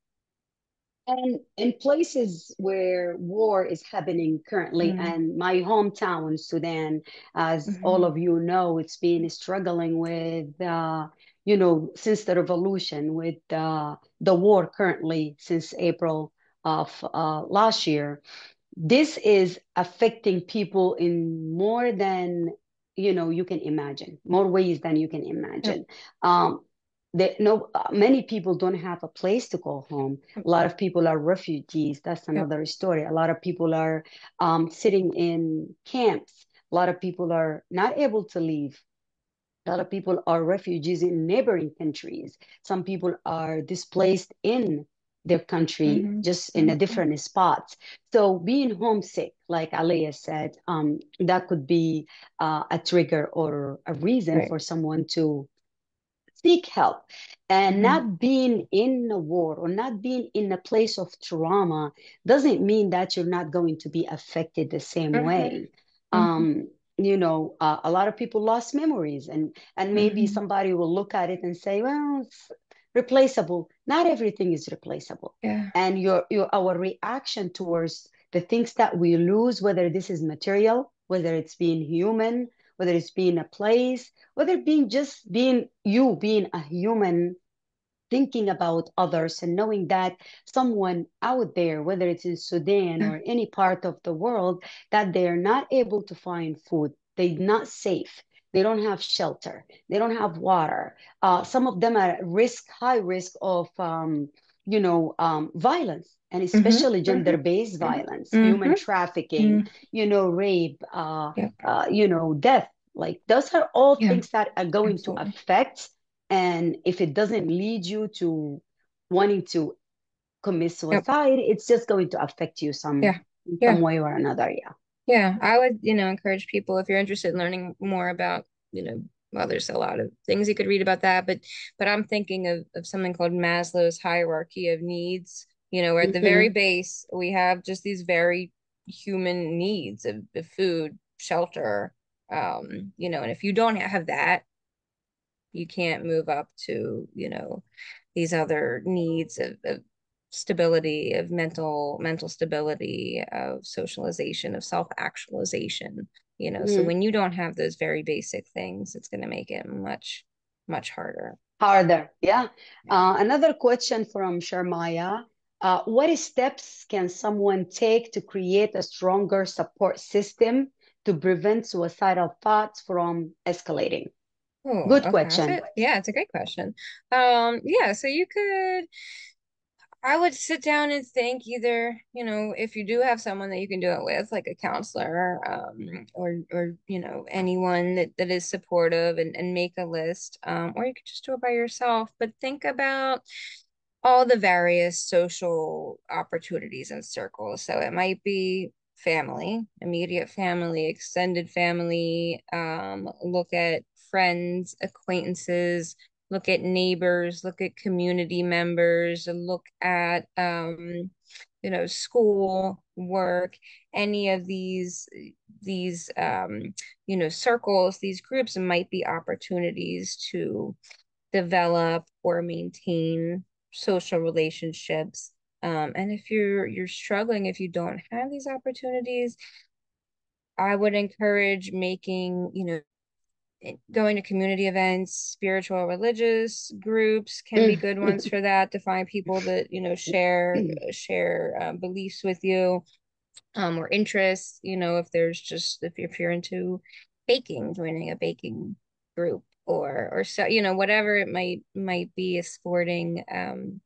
And in places where war is happening currently, Mm, and my hometown, Sudan, as all hmm of you know, it's been struggling with, uh, you know, since the revolution, with uh, the war currently since April of uh, last year. This is affecting people in more than, you know, you can imagine, more ways than you can imagine. Um, that no, uh, many people don't have a place to call home. A lot of people are refugees. That's yep. another story. A lot of people are um, sitting in camps. A lot of people are not able to leave. A lot of people are refugees in neighboring countries. Some people are displaced in their country, hmm just in a hmm different spot. So being homesick, like Aliyah said, um, that could be uh, a trigger or a reason Right. for someone to seek help. And hmm not being in a war or not being in a place of trauma doesn't mean that you're not going to be affected the same hmm way. hmm Um, you know, uh, a lot of people lost memories, and and maybe hmm somebody will look at it and say, "Well, it's replaceable." Not everything is replaceable, Yeah. and your your our reaction towards the things that we lose, whether this is material, whether it's being human, whether it's being a place, whether it being just being you, being a human, thinking about others and knowing that someone out there, whether it's in Sudan or any part of the world, that they're not able to find food, they're not safe. They don't have shelter. They don't have water. Uh, some of them are at risk, high risk of, um, you know, um, violence, and hmm especially hmm gender-based hmm violence, human hmm trafficking, hmm you know, rape, uh, Yep. uh, you know, death. Like those are all Yeah. things that are going to affect and if it doesn't lead you to wanting to commit Yep. suicide, it's just going to affect you some Yeah. in Yeah. way or another. Yeah. Yeah. I would, you know, encourage people if you're interested in learning more about, you know, well, there's a lot of things you could read about that, but but I'm thinking of, of something called Maslow's hierarchy of needs. You know, where at the very base we have just these very human needs of, of food, shelter, um, you know, and if you don't have that, you can't move up to, you know, these other needs of, of stability, of mental mental stability, of socialization, of self-actualization, you know. So hmm when you don't have those very basic things, it's going to make it much, much harder. Harder. Yeah. Yeah. Uh, another question from Sharmaya. Uh, what steps can someone take to create a stronger support system to prevent suicidal thoughts from escalating? Oh, Good okay. Question. Yeah, it's a great question. Um, yeah, so you could I would sit down and think either, you know, if you do have someone that you can do it with, like a counselor, um, or or you know, anyone that, that is supportive and, and make a list. Um, or you could just do it by yourself, but think about all the various social opportunities and circles. So it might be family, immediate family, extended family, um, look at friends, acquaintances look at neighbors, look at community members, look at um, you know, school, work, any of these these um, you know, circles, these groups might be opportunities to develop or maintain social relationships. Um, and if you're you're struggling, if you don't have these opportunities, I would encourage making, you know, going to community events, spiritual, religious groups can be good ones for that to find people that, you know, share share uh, beliefs with you um, or interests. You know, if there's just if you're, if you're into baking, joining a baking group or or so you know whatever it might might be a sporting um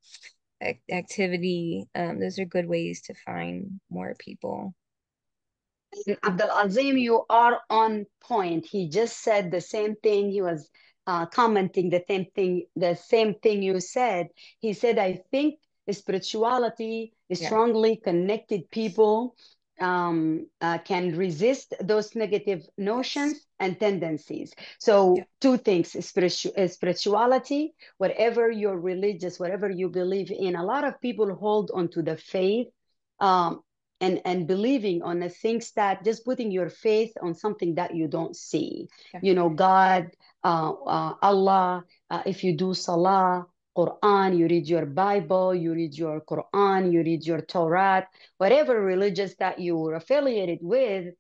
activity. Um, those are good ways to find more people. Abdul Azim, you are on point. He just said the same thing. He was uh, commenting the same thing, the same thing you said. He said, I think spirituality is Yeah. strongly connected people um, uh, can resist those negative notions and tendencies. Yeah. So, two things spiritu- uh, spirituality, whatever you're religious, whatever you believe in, a lot of people hold on to the faith. Um, and and believing on the things that just putting your faith on something that you don't see. Yeah. you know god uh, uh, allah uh, if you do salah quran you read your bible you read your quran you read your torah whatever religious that you're affiliated with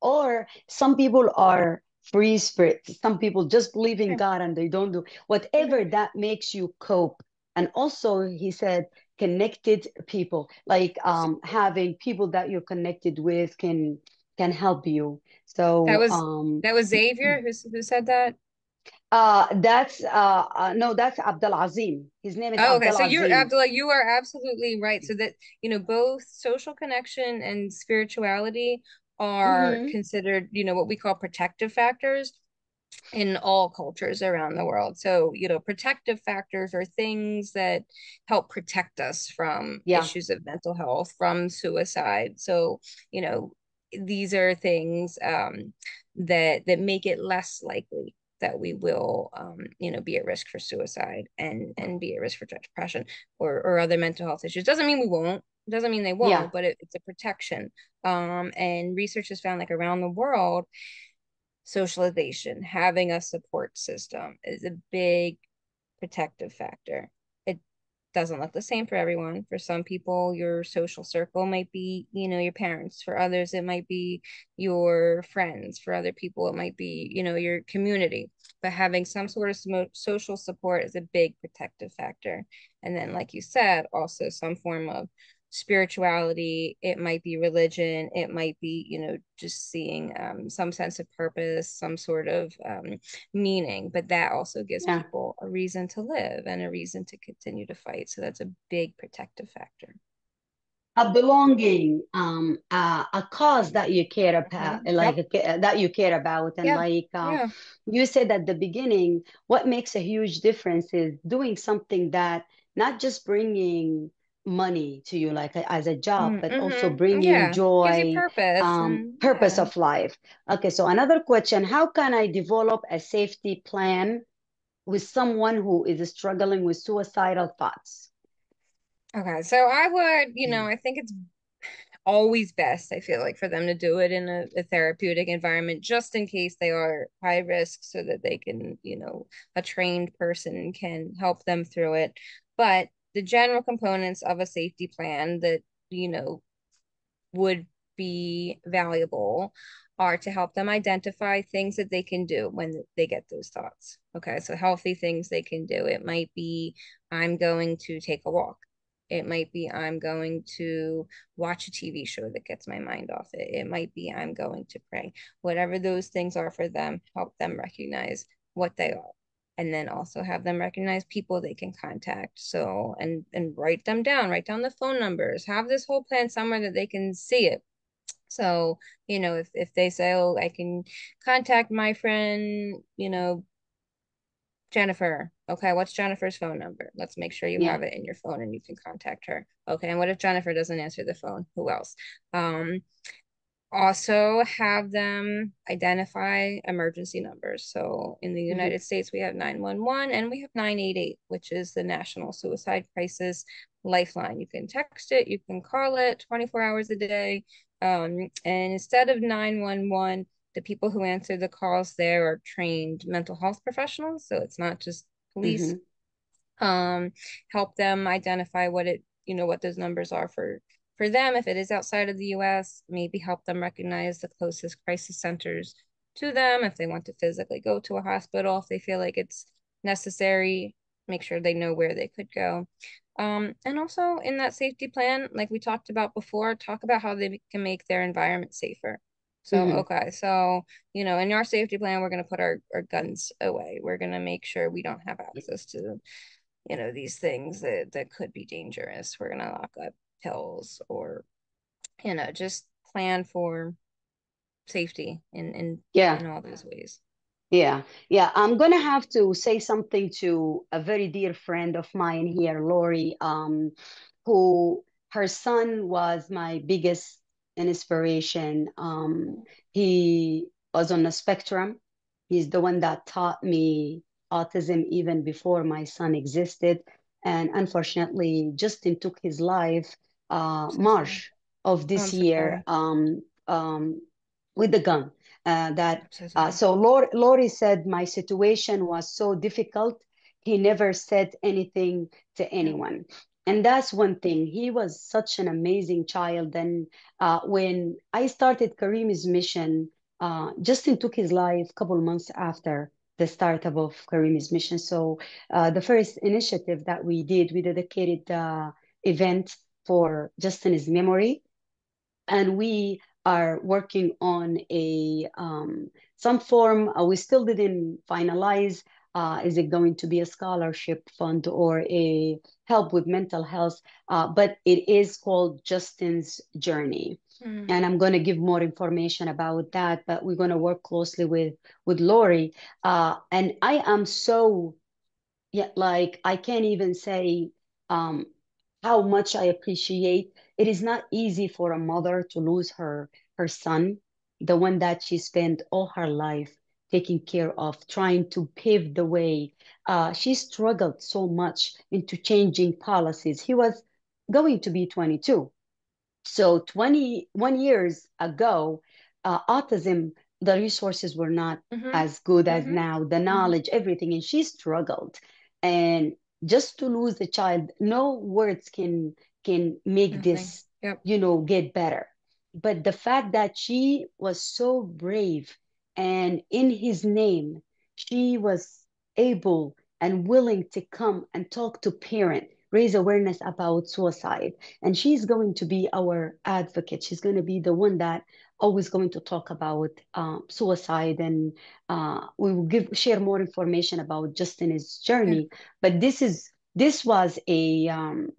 or some people are free spirits. Some people just believe in god and they don't do whatever that makes you cope. And also he said connected people like um having people that you're connected with can can help you So That was um that was Xavier who who said that. uh that's uh, uh no that's Abdul Azim his name is Oh, okay. So you're Abdullah, you are absolutely right. So that, you know, both social connection and spirituality are hmm considered, you know, what we call protective factors in all cultures around the world. So, you know, protective factors are things that help protect us from yeah issues of mental health, from suicide. So, you know, these are things um, that that make it less likely that we will, um, you know, be at risk for suicide and and be at risk for depression or or other mental health issues. Doesn't mean we won't. Doesn't mean they won't, but it, it's a protection. Um, and research has found like around the world socialization, having a support system is a big protective factor. It doesn't look the same for everyone. For some people, your social circle might be, you know, your parents. For others, it might be your friends. For other people, it might be, you know, your community. But having some sort of social support is a big protective factor. And then, like you said, also some form of spirituality, it might be religion, it might be, you know, just seeing um, some sense of purpose, some sort of um, meaning, but that also gives yeah people a reason to live and a reason to continue to fight. So that's a big protective factor. a belonging, um, uh, a cause that you care about, Mhm. like Yep. that you care about, and Yeah. like um, Yeah. you said at the beginning, what makes a huge difference is doing something that not just bringing money to you, like as a job, but also Mm-hmm. bring you Yeah. You joy, purpose um, and purpose yeah. of life. Okay, so another question, how can I develop a safety plan with someone who is struggling with suicidal thoughts? Okay. So I would, you know, I think it's always best, I feel like, for them to do it in a, a therapeutic environment, just in case they are high risk, so that they can, you know, a trained person can help them through it. But the general components of a safety plan that, you know, would be valuable are to help them identify things that they can do when they get those thoughts. Okay, so healthy things they can do. It might be, I'm going to take a walk. It might be, I'm going to watch a TV show that gets my mind off it. It might be, I'm going to pray. Whatever those things are for them, help them recognize what they are and then also have them recognize people they can contact so and and write them down write down the phone numbers have this whole plan somewhere that they can see it so you know if if they say oh i can contact my friend you know Jennifer. Okay, what's Jennifer's phone number? Let's make sure you Yeah. have it in your phone and you can contact her. Okay, and what if Jennifer doesn't answer the phone? Who else? Um, also have them identify emergency numbers. So in the hmm United States, we have 911 and we have 988, which is the National Suicide Crisis Lifeline. You can text it, you can call it 24 hours a day. Um, and instead of 911, the people who answer the calls there are trained mental health professionals. So it's not just police. hmm Um, help them identify what it, you know, what those numbers are for for them, if it is outside of the US, maybe help them recognize the closest crisis centers to them if they want to physically go to a hospital, if they feel like it's necessary, make sure they know where they could go. Um, and also in that safety plan, like we talked about before, talk about how they can make their environment safer. So, hmm okay, so, you know, in our safety plan, we're going to put our, our guns away. We're going to make sure we don't have access to you know, these things that, that could be dangerous. We're going to lock up pills or, you know, just plan for safety in, in, Yeah. in all those ways. Yeah, yeah. I'm gonna have to say something to a very dear friend of mine here, Lori, um, who her son was my biggest inspiration. Um, he was on the spectrum. He's the one that taught me autism even before my son existed. And unfortunately, Justin took his life uh, March of this year um, um, with the gun. Uh, that so uh, so Lori, Lori said my situation was so difficult. He never said anything to anyone. And that's one thing. He was such an amazing child. And uh, when I started Kareem's mission, uh, Justin took his life a couple of months after the startup of Kareem's mission. So uh, the first initiative that we did, we dedicated the event for Justin's memory and we are working on a um, some form. Uh, we still didn't finalize. Uh, is it going to be a scholarship fund or a help with mental health? Uh, but it is called Justin's Journey, Mm. and I'm going to give more information about that. But we're going to work closely with with Lori, uh, and I am so yeah, like I can't even say um, how much I appreciate. It is not easy for a mother to lose her her son, the one that she spent all her life taking care of, trying to pave the way. Uh, she struggled so much into changing policies. He was going to be 22. So 21 years ago, uh, autism, the resources were not Mm-hmm. as good as Mm-hmm. now, the Mm-hmm. knowledge, everything. And she struggled. And just to lose a child, no words can can make this, Yep. you know, get better. But the fact that she was so brave and in his name, she was able and willing to come and talk to parent, raise awareness about suicide and she's going to be our advocate. She's going to be the one that always going to talk about uh, suicide, and uh, we will give share more information about Justin's journey. But this is this was a um,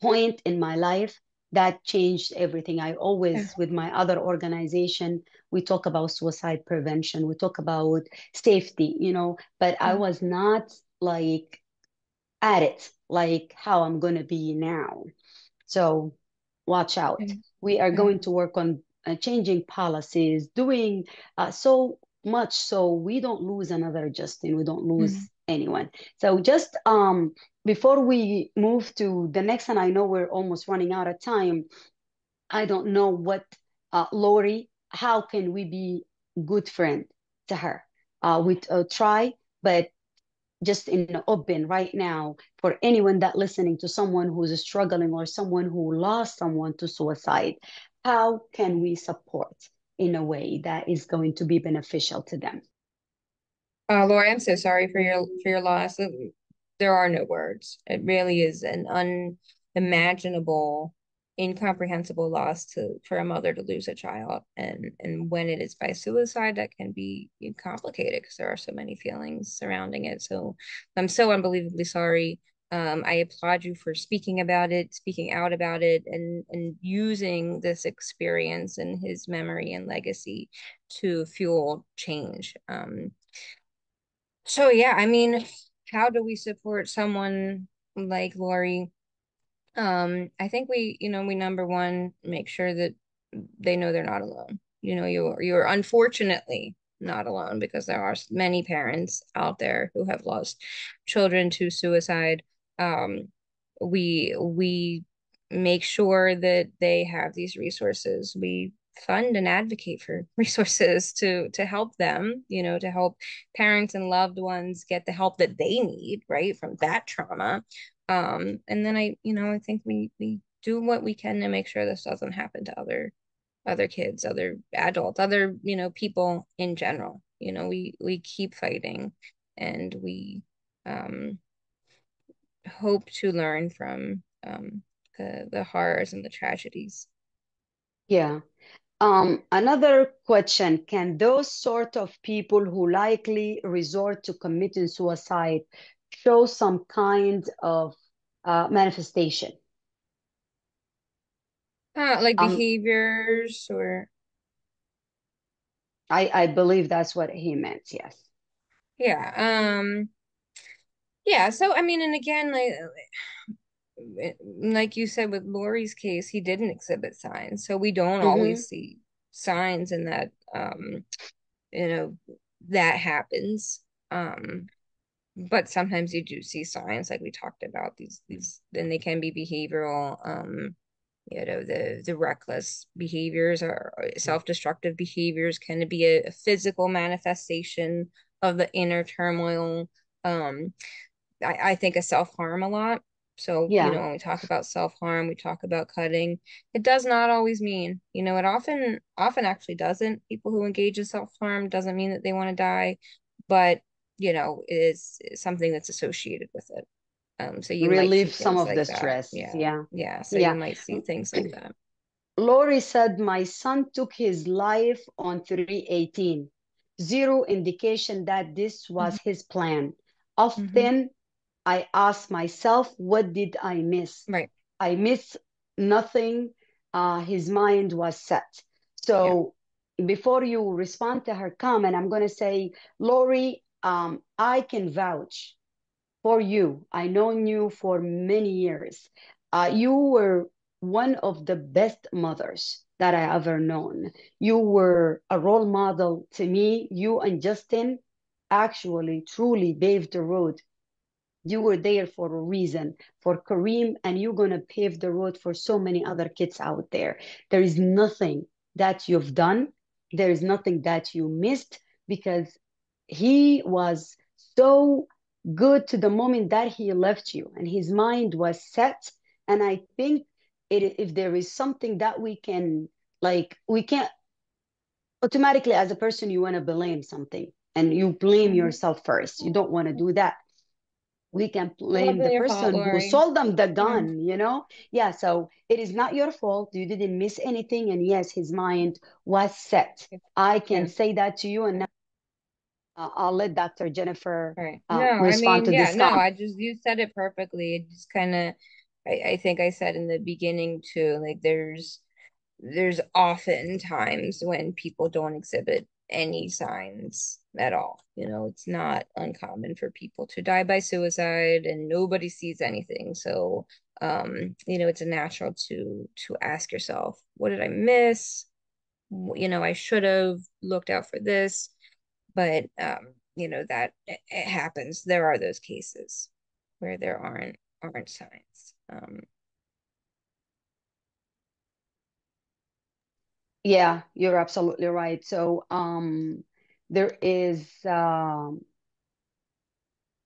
point in my life that changed everything. I always, with my other organization, we talk about suicide prevention, we talk about safety, you know, but I Mm. was not like at it like how I'm going to be now. So watch out. Okay. We are going to work on uh, changing policies, doing uh, so much so we don't lose another Justin, we don't lose anyone. So just um before we move to the next, and I know we're almost running out of time. I don't know what uh, Lori. How can we be good friend to her? Uh, we uh, try, but just in the open right now for anyone that listening to someone who's struggling or someone who lost someone to suicide how can we support in a way that is going to be beneficial to them Uh, Laura, I'm so sorry for your for your loss. There are no words. It really is an unimaginable, incomprehensible loss to for a mother to lose a child. And and when it is by suicide, that can be complicated because there are so many feelings surrounding it. So I'm so unbelievably sorry. Um, I applaud you for speaking about it, speaking out about it, and and using this experience and his memory and legacy to fuel change. Um, so yeah, I mean, how do we support someone like Lori? Um, I think we, you know, we number one, make sure that they know they're not alone. You know, you're you're unfortunately not alone because there are many parents out there who have lost children to suicide. Um, we we make sure that they have these resources. We fund and advocate for [LAUGHS] resources to to help them, you know, to help parents and loved ones get the help that they need, right, from that trauma. Um, and then I, you know, I think we we do what we can to make sure this doesn't happen to other other kids, other adults, other, you know, people in general. You know, we we keep fighting and we um hope to learn from um the the horrors and the tragedies. yeah um another question can those sort of people who likely resort to committing suicide show some kind of uh, manifestation Uh, like um behaviors or i i believe that's what he meant yes yeah, um yeah, so I mean and again like like you said with Lori's case, he didn't exhibit signs. So we don't mm-hmm. always see signs in that um you know that happens. Um but sometimes you do see signs like we talked about these these then they can be behavioral um you know the the reckless behaviors or self-destructive behaviors can be a, a physical manifestation of the inner turmoil um I, I think of self-harm a lot. So, you know, when we talk about self-harm, we talk about cutting. It does not always mean, you know, it often often actually doesn't. People who engage in self-harm doesn't mean that they want to die, but you know, it is something that's associated with it. Um, so you relieve some of the that. stress Yeah. yeah Yeah. So you might see things like that. Lori said, My son took his life on 318. Zero indication that this was his plan. Often I ask myself, What did I miss? Right. I miss nothing. Uh, his mind was set. Yeah. So before you respond to her comment, I'm going to say, Lori, um, I can vouch for you. I known you for many years. Uh, you were one of the best mothers that I ever known. You were a role model to me. You and Justin actually truly paved the road. You were there for a reason for Kareem, and you're going to pave the road for so many other kids out there. There is nothing that you've done, there is nothing that you missed because he was so good to the moment that he left you and his mind was set. And i think it, if there is something that we can like we can't automatically as a person you want to blame something and you blame Mhm. yourself first. You don't want to do that. We can blame the wasn't fault, person who sold them the Yeah. gun you know? Yeah so it is not your fault. You didn't miss anything and yes his mind was set. I can Yeah. say that to you and uh, I'll let Dr. Jennifer Right. No, uh, I mean, to yeah, this no. I just you said it perfectly. It just kind of I, I think I said in the beginning too, like there's there's often times when people don't exhibit any signs at all. You know, it's not uncommon for people to die by suicide and nobody sees anything. So, um, you know, it's a natural to to ask yourself, what did I miss? You know, I should have looked out for this, but um, you know, that it, it happens. There are those cases where there aren't aren't signs. Um, Yeah, you're absolutely right. So, um, there is um,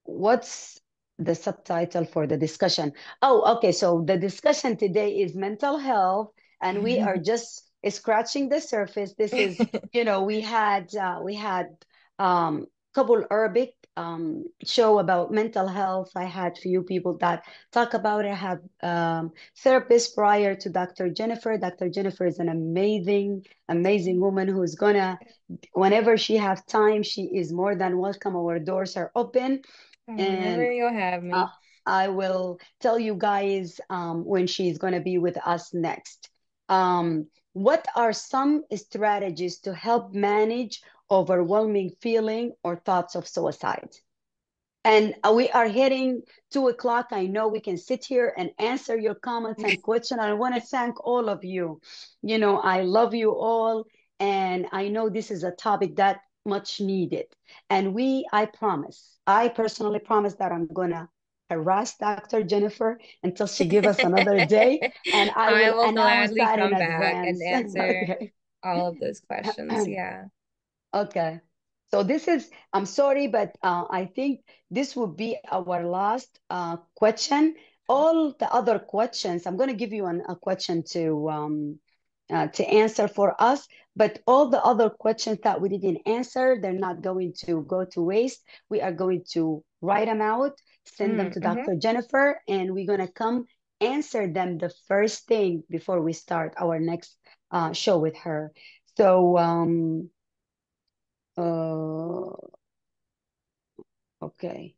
what's the subtitle for the discussion? Oh, okay. So the discussion today is mental health, and we are just scratching the surface. This is, [LAUGHS] you know, we had uh, we had um couple Arabic um show about mental health. I had few people that talk about it. I have um therapists prior to Dr. Jennifer. Dr. Jennifer is an amazing, amazing woman who's gonna whenever she have time, she is more than welcome. Our doors are open Whenever and you'll have uh, me. I will tell you guys um, when she's going to be with us next. Um, what are some strategies to help manage overwhelming feeling or thoughts of suicide? And uh, we are hitting two o'clock. I know we can sit here and answer your comments and [LAUGHS] questions. I want to thank all of you. You know, I love you all. And I know this is a topic that much needed. And we, I promise, I personally promise that I'm going to harass Dr. Jennifer until she give us another day. [LAUGHS] And I I will will gladly come back and [LAUGHS] answer okay. all of those questions. [CLEARS THROAT] Yeah. Okay. So this is, I'm sorry, but uh, I think this will be our last uh, question. All the other questions, I'm going to give you an, a question to um, uh, to answer for us, but all the other questions that we didn't answer, they're not going to go to waste. We are going to write them out, send them to Mm-hmm. Dr. Jennifer, and we're going to come answer them the first thing before we start our next uh, show with her. So, um, uh, okay.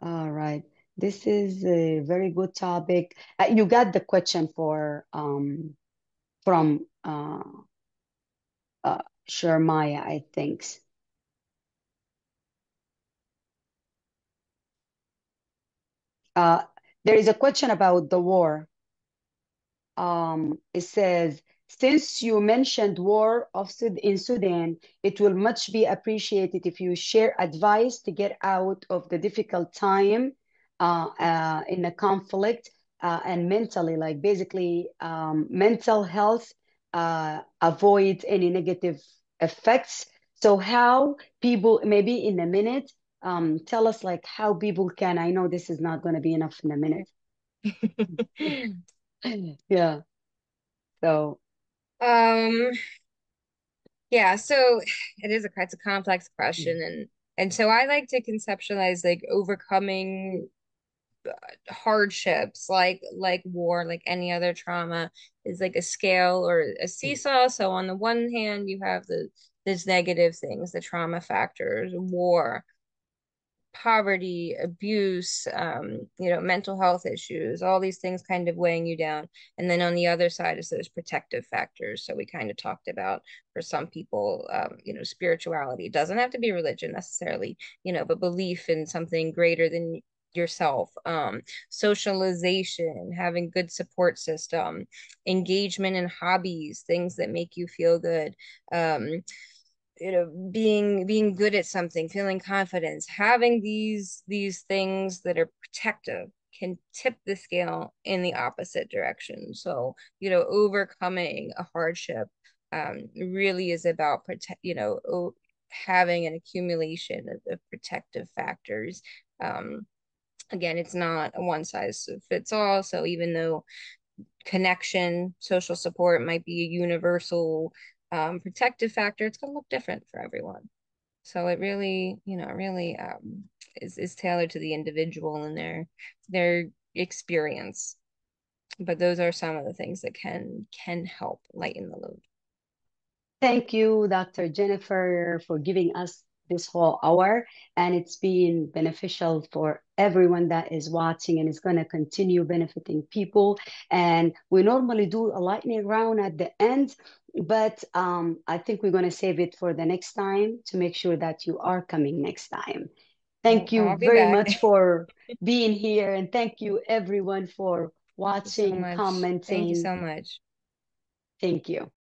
All right. This is a very good topic. Uh, you got the question for um from uh uh Shermaya, I think. Uh there is a question about the war. Um it says since you mentioned war of Sud in Sudan, it will much be appreciated if you share advice to get out of the difficult time uh, uh, in a conflict uh, and mentally, like basically um, mental health, uh, avoid any negative effects. So how people, maybe in a minute, um, tell us like how people can, I know this is not going to be enough in a minute. [LAUGHS] Yeah. So, Um, yeah, so it is a it's a complex question and and so I like to conceptualize like overcoming hardships like like war, like any other trauma is like a scale or a seesaw. So on the one hand, you have the these negative things, the trauma factors, war, poverty, abuse, um, you know, mental health issues, all these things kind of weighing you down. And then on the other side is those protective factors. So we kind of talked about for some people, um, you know, spirituality it doesn't have to be religion necessarily, you know, but belief in something greater than yourself um socialization having good support system engagement in hobbies things that make you feel good um you know being being good at something feeling confidence having these these things that are protective can tip the scale in the opposite direction. So you know overcoming a hardship um, really is about protect you know o- having an accumulation of, of protective factors. Um, again it's not a one size fits all. So even though connection, social support might be a universal um, protective factor. It's going to look different for everyone. So it really, you know, really um, is is tailored to the individual and their their experience. But those are some of the things that can can help lighten the load. Thank you, Dr. Jennifer, for giving us this whole hour, and it's been beneficial for everyone that is watching, and it's going to continue benefiting people. And we normally do a lightning round at the end, but um, I think we're going to save it for the next time to make sure that you are coming next time. Thank you very back. much for [LAUGHS] being here, and thank you everyone for watching, so commenting. Thank you so much. Thank you.